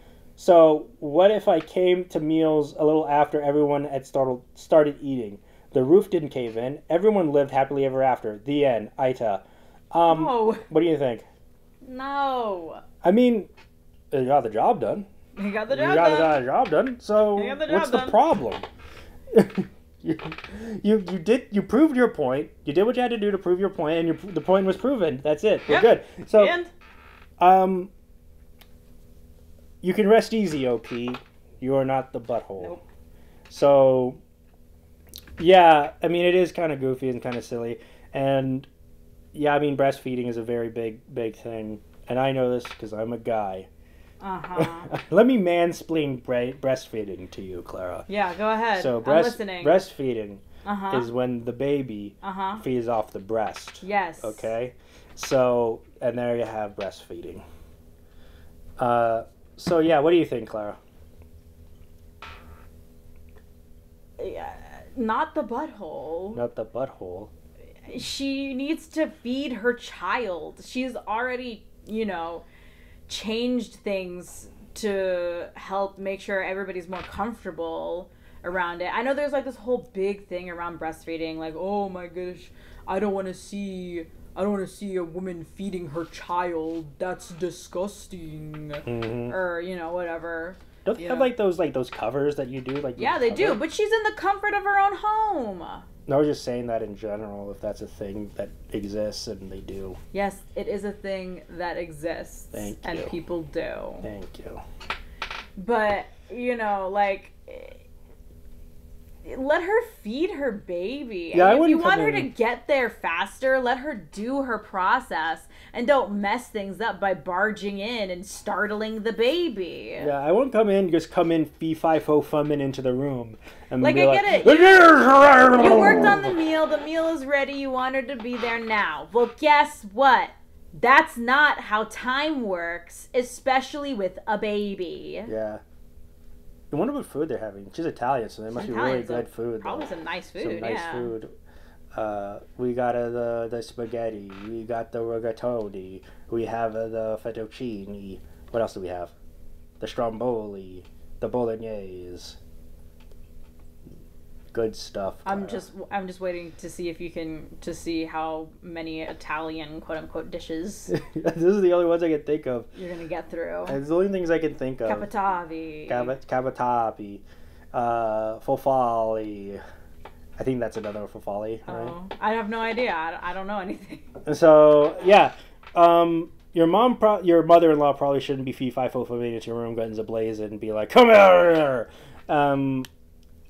So what if I came to meals a little after everyone had started started eating? The roof didn't cave in. Everyone lived happily ever after. The end. Aita. Um, No, what do you think? no. I mean, you got the job done. You got the job You got done. the job done. So the job what's the problem? you, you you did you proved your point. You did what you had to do to prove your point, and your, the point was proven. That's it. We're Yep. good. So and um, you can rest easy, OP. You are not the butthole. Nope. So yeah, I mean it is kind of goofy and kind of silly, and yeah, I mean breastfeeding is a very big big thing, and I know this because I'm a guy. uh huh. Let me mansplain bre- breastfeeding to you, Clara. Yeah, go ahead. So I'm breast breastfeeding uh huh. is when the baby Uh huh. feeds off the breast. Yes. Okay, so and there you have breastfeeding. Uh, so yeah, what do you think, Clara? Yeah, not the butthole. Not the butthole. She needs to feed her child. She's already, you know, changed things to help make sure everybody's more comfortable around it. I know there's like this whole big thing around breastfeeding, like, oh my gosh, I don't want to see. I don't want to see a woman feeding her child. That's disgusting. hmm Or, you know, whatever. Don't they have like those like those covers that you do? Like you Yeah, they do, but she's in the comfort of her own home. No, I was just saying that in general, if that's a thing that exists and they do. Yes, it is a thing that exists Thank and people do. Thank you. But, you know, like let her feed her baby. Yeah, I if you wouldn't want come her to get there faster, let her do her process and don't mess things up by barging in and startling the baby. Yeah, I won't come in, just come in fee fi fo fumming into the room. And Like, be I like, get it. You You worked on the meal, the meal is ready, you want her to be there now. Well, guess what? That's not how time works, especially with a baby. Yeah. I wonder what food they're having. She's Italian, so they must be really so good food. though. Probably some nice food, Some nice yeah. food. Uh, we got uh, the the spaghetti. We got the rigatoni. We have uh, the fettuccine. What else do we have? The stromboli. The bolognese. Good stuff. I'm Clara. just I'm just waiting to see if you can to see how many Italian quote unquote dishes this is the only ones I can think of. you're gonna get through. It's the only things I can think of. Capitavi. Cava- Cavatappi, uh, Fofali. I think that's another Fofali, right? Oh, I have no idea. I, I don't know anything. So yeah, um, your mom, pro- your mother-in-law probably shouldn't be fee fi fo into your room, guns ablaze, and be like, "Come here," um,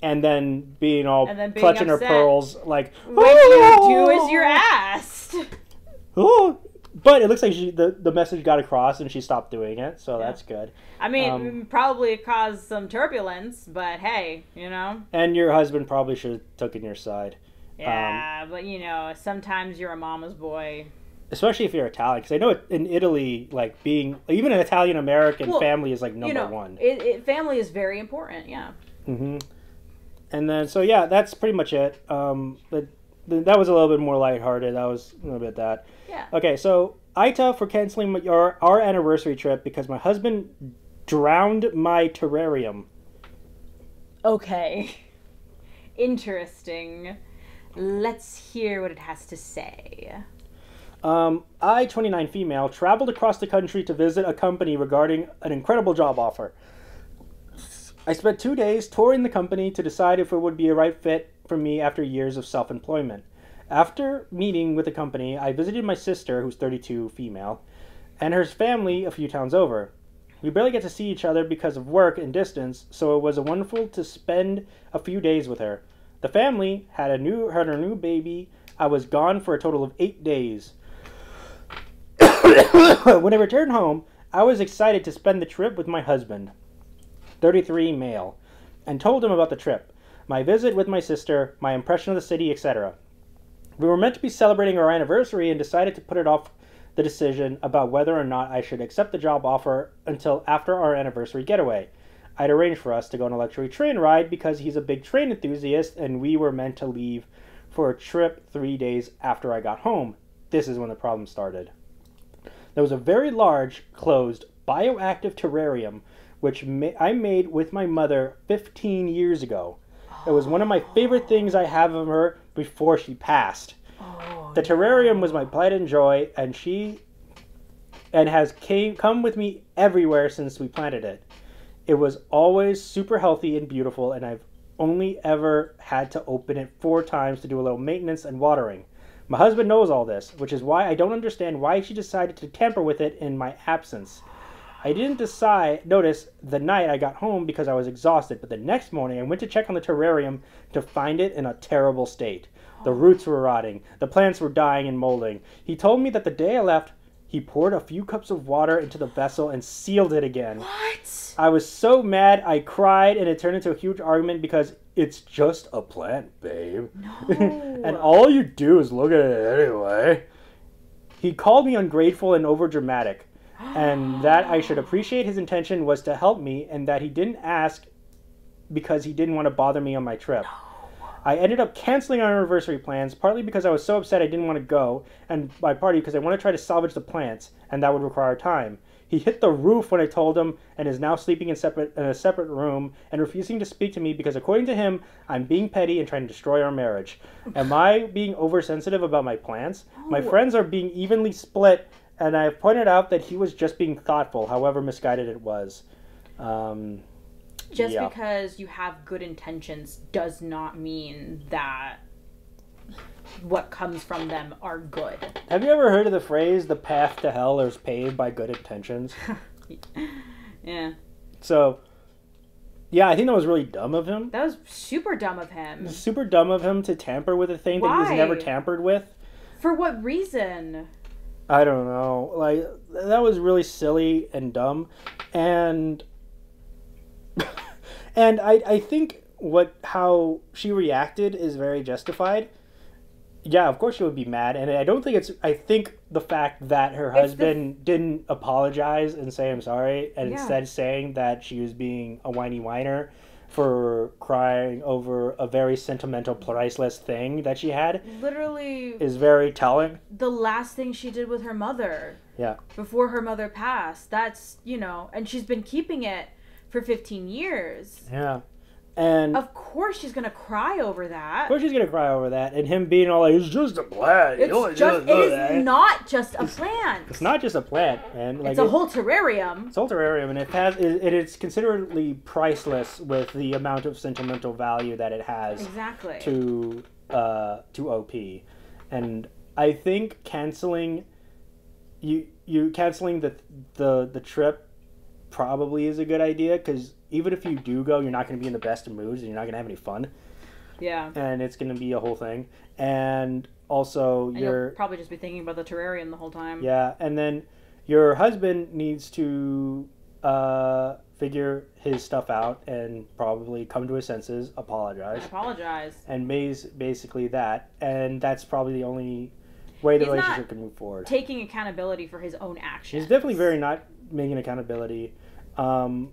and then being all And then being clutching her pearls, like When you do as you're asked. "Oh." But it looks like she, the the message got across, and she stopped doing it, so Yeah. that's good. I mean, Um, probably caused some turbulence, but hey, you know. And your husband probably should have taken your side. Yeah, but you know, sometimes you're a mama's boy. especially if you're Italian, because I know in Italy, like being even an Italian American Well, family is like number you know, one. It, it, family is very important. Yeah. hmm And then so yeah, that's pretty much it. Um, but th- that was a little bit more lighthearted. That was a little bit that. Yeah. Okay, so Aita for canceling my, our our anniversary trip because my husband drowned my terrarium. Okay. Interesting. Let's hear what it has to say. Um, I, 29 female, traveled across the country to visit a company regarding an incredible job offer. I spent two days touring the company to decide if it would be a right fit for me after years of self employment. After meeting with the company, I visited my sister, who's 32 female, and her family a few towns over. We barely get to see each other because of work and distance, so it was wonderful to spend a few days with her. The family had a new had her new baby. I was gone for a total of eight days. when I returned home, I was excited to spend the trip with my husband, 33 male, and told him about the trip, my visit with my sister, my impression of the city, etc. We were meant to be celebrating our anniversary and decided to put it off the decision about whether or not I should accept the job offer until after our anniversary getaway. I'd arranged for us to go on a luxury train ride because he's a big train enthusiast and we were meant to leave for a trip three days after I got home. This is when the problem started. There was a very large, closed, bioactive terrarium which ma- I made with my mother 15 years ago. It was one of my favorite things I have of her before she passed. Oh, The terrarium was my pride and joy, and she and has came come with me everywhere since we planted it. It was always super healthy and beautiful, and I've only ever had to open it four times to do a little maintenance and watering. My husband knows all this, which is why I don't understand why she decided to tamper with it in my absence. I didn't decide notice the night I got home because I was exhausted, but the next morning I went to check on the terrarium to find it in a terrible state. The oh. roots were rotting, the plants were dying and molding. He told me that the day I left, he poured a few cups of water into the vessel and sealed it again. What? I was so mad I cried and it turned into a huge argument because it's just a plant, babe. No. and all you do is look at it anyway. He called me ungrateful and overdramatic, and that I should appreciate his intention was to help me and that he didn't ask because he didn't want to bother me on my trip. I ended up canceling our anniversary plans, partly because I was so upset I didn't want to go, and by party because I want to try to salvage the plants, and that would require time. He hit the roof when I told him, and is now sleeping in separate in a separate room and refusing to speak to me because, according to him, I'm being petty and trying to destroy our marriage. Am I being oversensitive about my plans? My friends are being evenly split, and I have pointed out that he was just being thoughtful, however misguided it was. Um, Just yeah. because you have good intentions does not mean that what comes from them are good. Have you ever heard of the phrase "the path to hell is paved by good intentions"? Yeah. So, yeah, I think that was really dumb of him. That was super dumb of him. Super dumb of him to tamper with a thing that he was never tampered with. For what reason? I don't know. Like that was really silly and dumb, and and I I think what how she reacted is very justified. Yeah, of course she would be mad, and I don't think it's. I think the fact that her It's the- husband didn't apologize and say I'm sorry, and Yeah. instead saying that she was being a whiny whiner for crying over a very sentimental, priceless thing that she had Literally, is very telling. the last thing she did with her mother Yeah. before her mother passed. That's, you know, and she's been keeping it for 15 years. Yeah. And Of course she's going to cry over that. of course she's gonna cry over that, and him being all like, "It's just a plant. You only It's just, just it that." not just a plant. It's not just a plant, man. Like It's a it- whole terrarium. It's a whole terrarium, and it has it, it is considerably priceless with the amount of sentimental value that it has Exactly. to uh, to OP, and I think canceling you you canceling the the the trip probably is a good idea because even if you do go, you're not going to be in the best of moods and you're not going to have any fun, Yeah. and it's going to be a whole thing. And also, And you're you'll probably just be thinking about the terrarium the whole time. yeah, and then your husband needs to uh, figure his stuff out and probably come to his senses, I apologize, apologize. and bas- basically that, and that's probably the only way the He's relationship can move forward. Taking accountability for his own actions. He's definitely very not making accountability, um,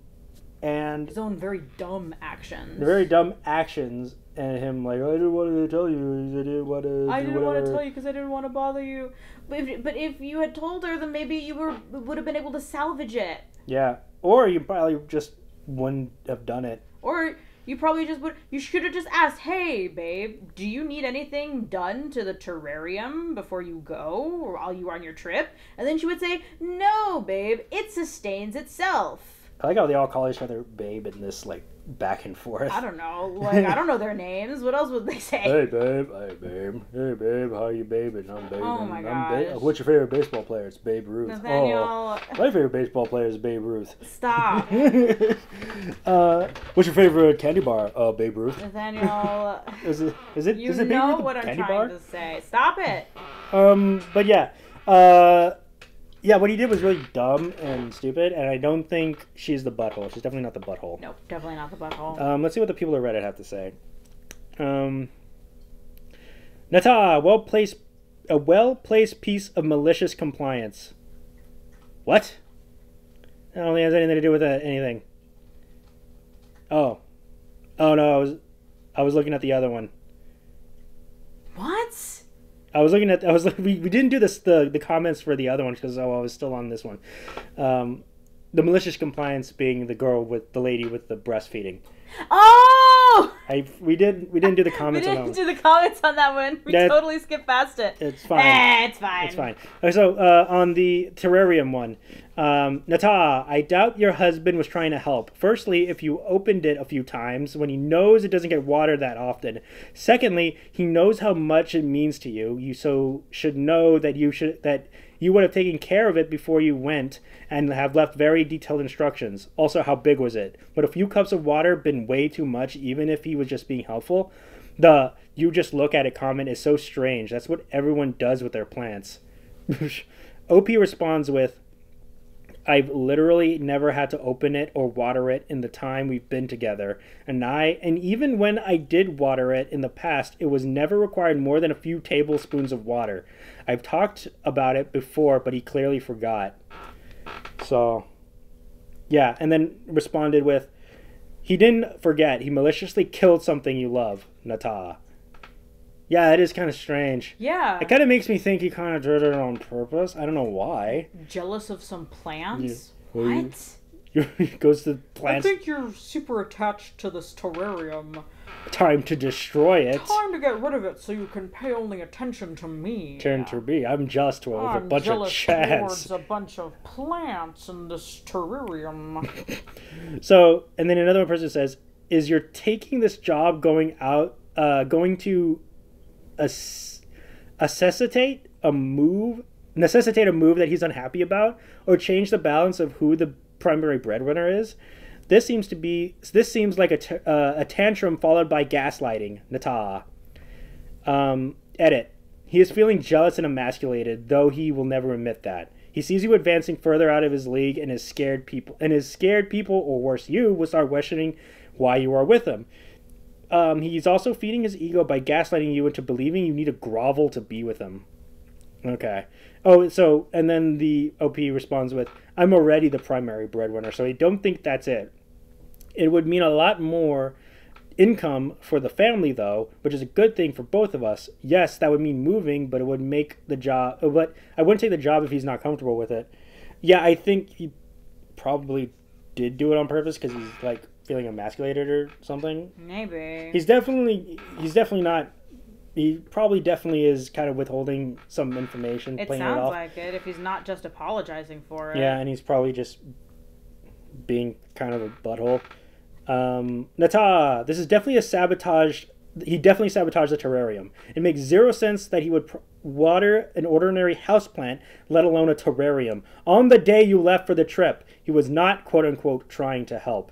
and his own very dumb actions. very dumb actions, and him like I didn't want to tell you, I didn't want to. I didn't want to tell you because I didn't want to bother you. But if, but if you had told her, then maybe you were would have been able to salvage it. Yeah, or you probably just wouldn't have done it. Or you probably just would. You should have just asked, "Hey, babe, do you need anything done to the terrarium before you go, or while you are on your trip?" And then she would say, "No, babe, it sustains itself." I like how they all call each other babe in this like back and forth. I don't know. Like I don't know their names. What else would they say? Hey babe, hey babe, hey babe, how are you babing? I'm babe. Oh my I'm ba- gosh. What's your favorite baseball player? It's Babe Ruth. Nathaniel, Oh, my favorite baseball player is Babe Ruth. stop. uh, what's your favorite candy bar? Uh, Babe Ruth. Nathaniel, Is it? Is it? you is it know what I'm trying bar? to say. Stop it. Um, but yeah, uh, yeah, what he did was really dumb and stupid, and I don't think she's the butthole. She's definitely not the butthole. Nope, definitely not the butthole. Um, let's see what the people at Reddit have to say. Um, Nata, well placed, a well placed piece of malicious compliance. What? Think it has anything to do with that, anything. Oh, oh no, I was, I was looking at the other one. what? I was looking at. I was. We, we didn't do this the the comments for the other one because oh, I was still on this one. Um, the malicious compliance being the girl with the lady with the breastfeeding. Oh! I we did we didn't do the We comments on that didn't one. do the comments on that one. We That- totally skipped past it. It's fine. Eh, it's fine. It's fine. Okay, so uh, on the terrarium one, um, Nata, I doubt your husband was trying to help. Firstly, if you opened it a few times when he knows it doesn't get watered that often. Secondly, he knows how much it means to you. You so should know that you should that you would have taken care of it before you went and have left very detailed instructions. Also, how big was it? Would a few cups of water been way too much, even if he was just being helpful? The you just look at it comment is so strange. That's what everyone does with their plants. OP responds with, I've literally never had to open it or water it in the time we've been together. And I and even when I did water it in the past, it was never required more than a few tablespoons of water. I've talked about it before, but he clearly forgot. So yeah, and then responded with he didn't forget. He maliciously killed something you love, Nata. Yeah, it is kind of strange. Yeah. It kind of makes me think he kind of did it on purpose. I don't know why. Jealous of some plants? Yeah. What? he goes to plants. I think you're super attached to this terrarium. Time to destroy it. Time to get rid of it so you can pay only attention to me. Turn to be. I'm just with a I'm bunch of jealous chads. towards a bunch of plants in this terrarium. So, and then another person says, "Is you're taking this job going out, uh, going to necessitate a move, necessitate a move that he's unhappy about, or change the balance of who the primary breadwinner is? This seems to be. This seems like a t- uh, a tantrum followed by gaslighting." Nata. Um, edit. He is feeling jealous and emasculated, though he will never admit that. He sees you advancing further out of his league and is scared people and his scared people, or worse, you will start questioning why you are with him. Um, he's also feeding his ego by gaslighting you into believing you need to grovel to be with him. Okay. Oh, so and then the OP responds with, "I'm already the primary breadwinner, so I don't think that's it. It would mean a lot more income for the family though, which is a good thing for both of us. Yes, that would mean moving, but it would make the job but I wouldn't take the job if he's not comfortable with it. Yeah, I think he probably did do it on purpose cuz he's like feeling emasculated or something. Maybe. He's definitely he's definitely not he probably definitely is kind of withholding some information, it playing it sounds off. like it if he's not just apologizing for it. Yeah, and he's probably just being kind of a butthole. Um, Nata, this is definitely a sabotage. He definitely sabotaged the terrarium. It makes zero sense that he would pr- water an ordinary houseplant, let alone a terrarium. On the day you left for the trip, he was not quote unquote trying to help.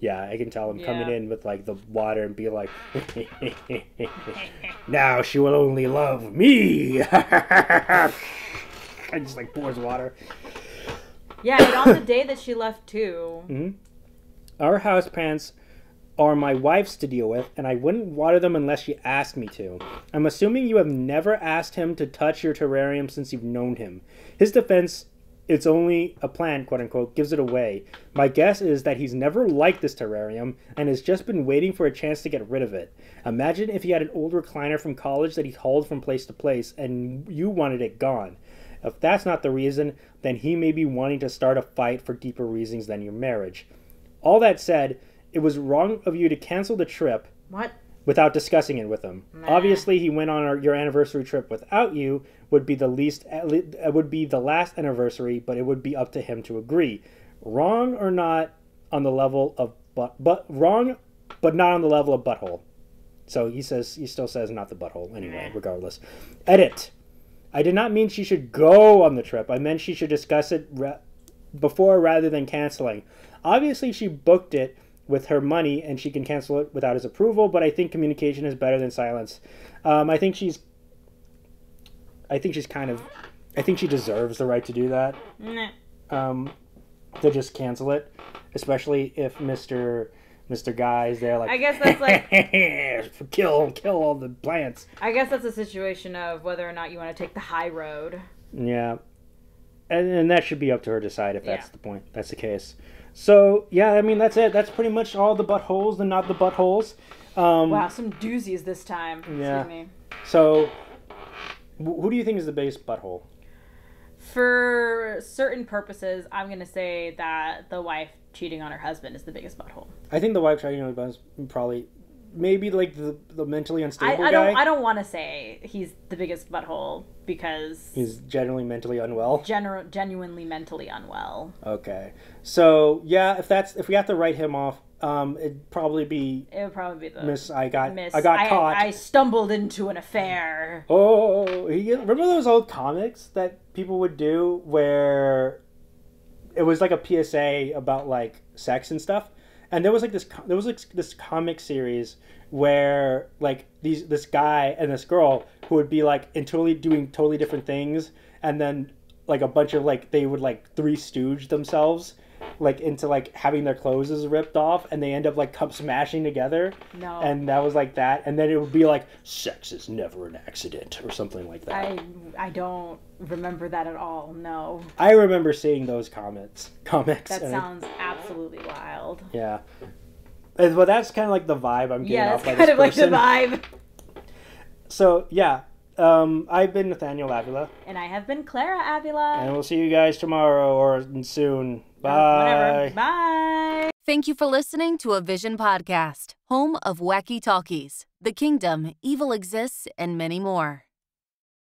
Yeah, I can tell him coming in with like the water and be like, now she will only love me. I just like pours water. Yeah, and on the day that she left too. Mm-hmm. Our houseplants are my wife's to deal with, and I wouldn't water them unless she asked me to. I'm assuming you have never asked him to touch your terrarium since you've known him. His defense, it's only a plan, quote unquote, gives it away. My guess is that he's never liked this terrarium and has just been waiting for a chance to get rid of it. Imagine if he had an old recliner from college that he hauled from place to place and you wanted it gone. If that's not the reason, then he may be wanting to start a fight for deeper reasons than your marriage. All that said, It was wrong of you to cancel the trip What? without discussing it with him. Obviously, he went on our, your anniversary trip without you. Would be the least. It would be the last anniversary, but it would be up to him to agree. Wrong or not on the level of but but wrong, but not on the level of butthole. So he says he still says not the butthole anyway. Regardless, edit. I did not mean she should go on the trip. I meant she should discuss it ra- before rather than canceling. Obviously, she booked it with her money and she can cancel it without his approval, but I think communication is better than silence. Um, I think she's. I think she's kind of. I think she deserves the right to do that. Nah. Um, to just cancel it, especially if Mister Mister Guy is there, like I guess that's like kill kill all the plants. I guess that's a situation of whether or not you want to take the high road. Yeah. And, and that should be up to her to decide if that's Yeah. the point. That's the case. So yeah, I mean that's it. That's pretty much all the buttholes and not the buttholes. Um, Wow, some doozies this time. Yeah. Excuse me. So, who do you think is the biggest butthole? For certain purposes, I'm gonna say that the wife cheating on her husband is the biggest butthole. I think the wife cheating trying to is probably, maybe like the the mentally I, unstable I guy. don't I don't want to say he's the biggest butthole because He's generally mentally unwell. gener- genuinely mentally unwell. Okay. So yeah, if that's if we have to write him off, um, it'd probably be It would probably be the Miss. I got miss. I got I, caught. I stumbled into an affair. Oh, he, remember those old comics that people would do where it was like a PSA about like sex and stuff, and there was like this there was like this comic series where like these this guy and this girl who would be like in totally doing totally different things, and then like a bunch of like they would like three stooge themselves like into like having their clothes is ripped off and they end up like come smashing together No. and that was like that and then it would be like sex is never an accident or something like that I I don't remember that at all. No, i, remember seeing those comments comics that I- sounds absolutely wild. yeah but that's kind of like the vibe i'm getting Yeah, off by kind of like the vibe. so yeah um, i've been nathaniel avila And I have been Clara Avila. and we'll see you guys tomorrow or soon bye Whatever. Bye. Thank you for listening to a Vision podcast, home of wacky talkies, The Kingdom, Evil Exists, and many more.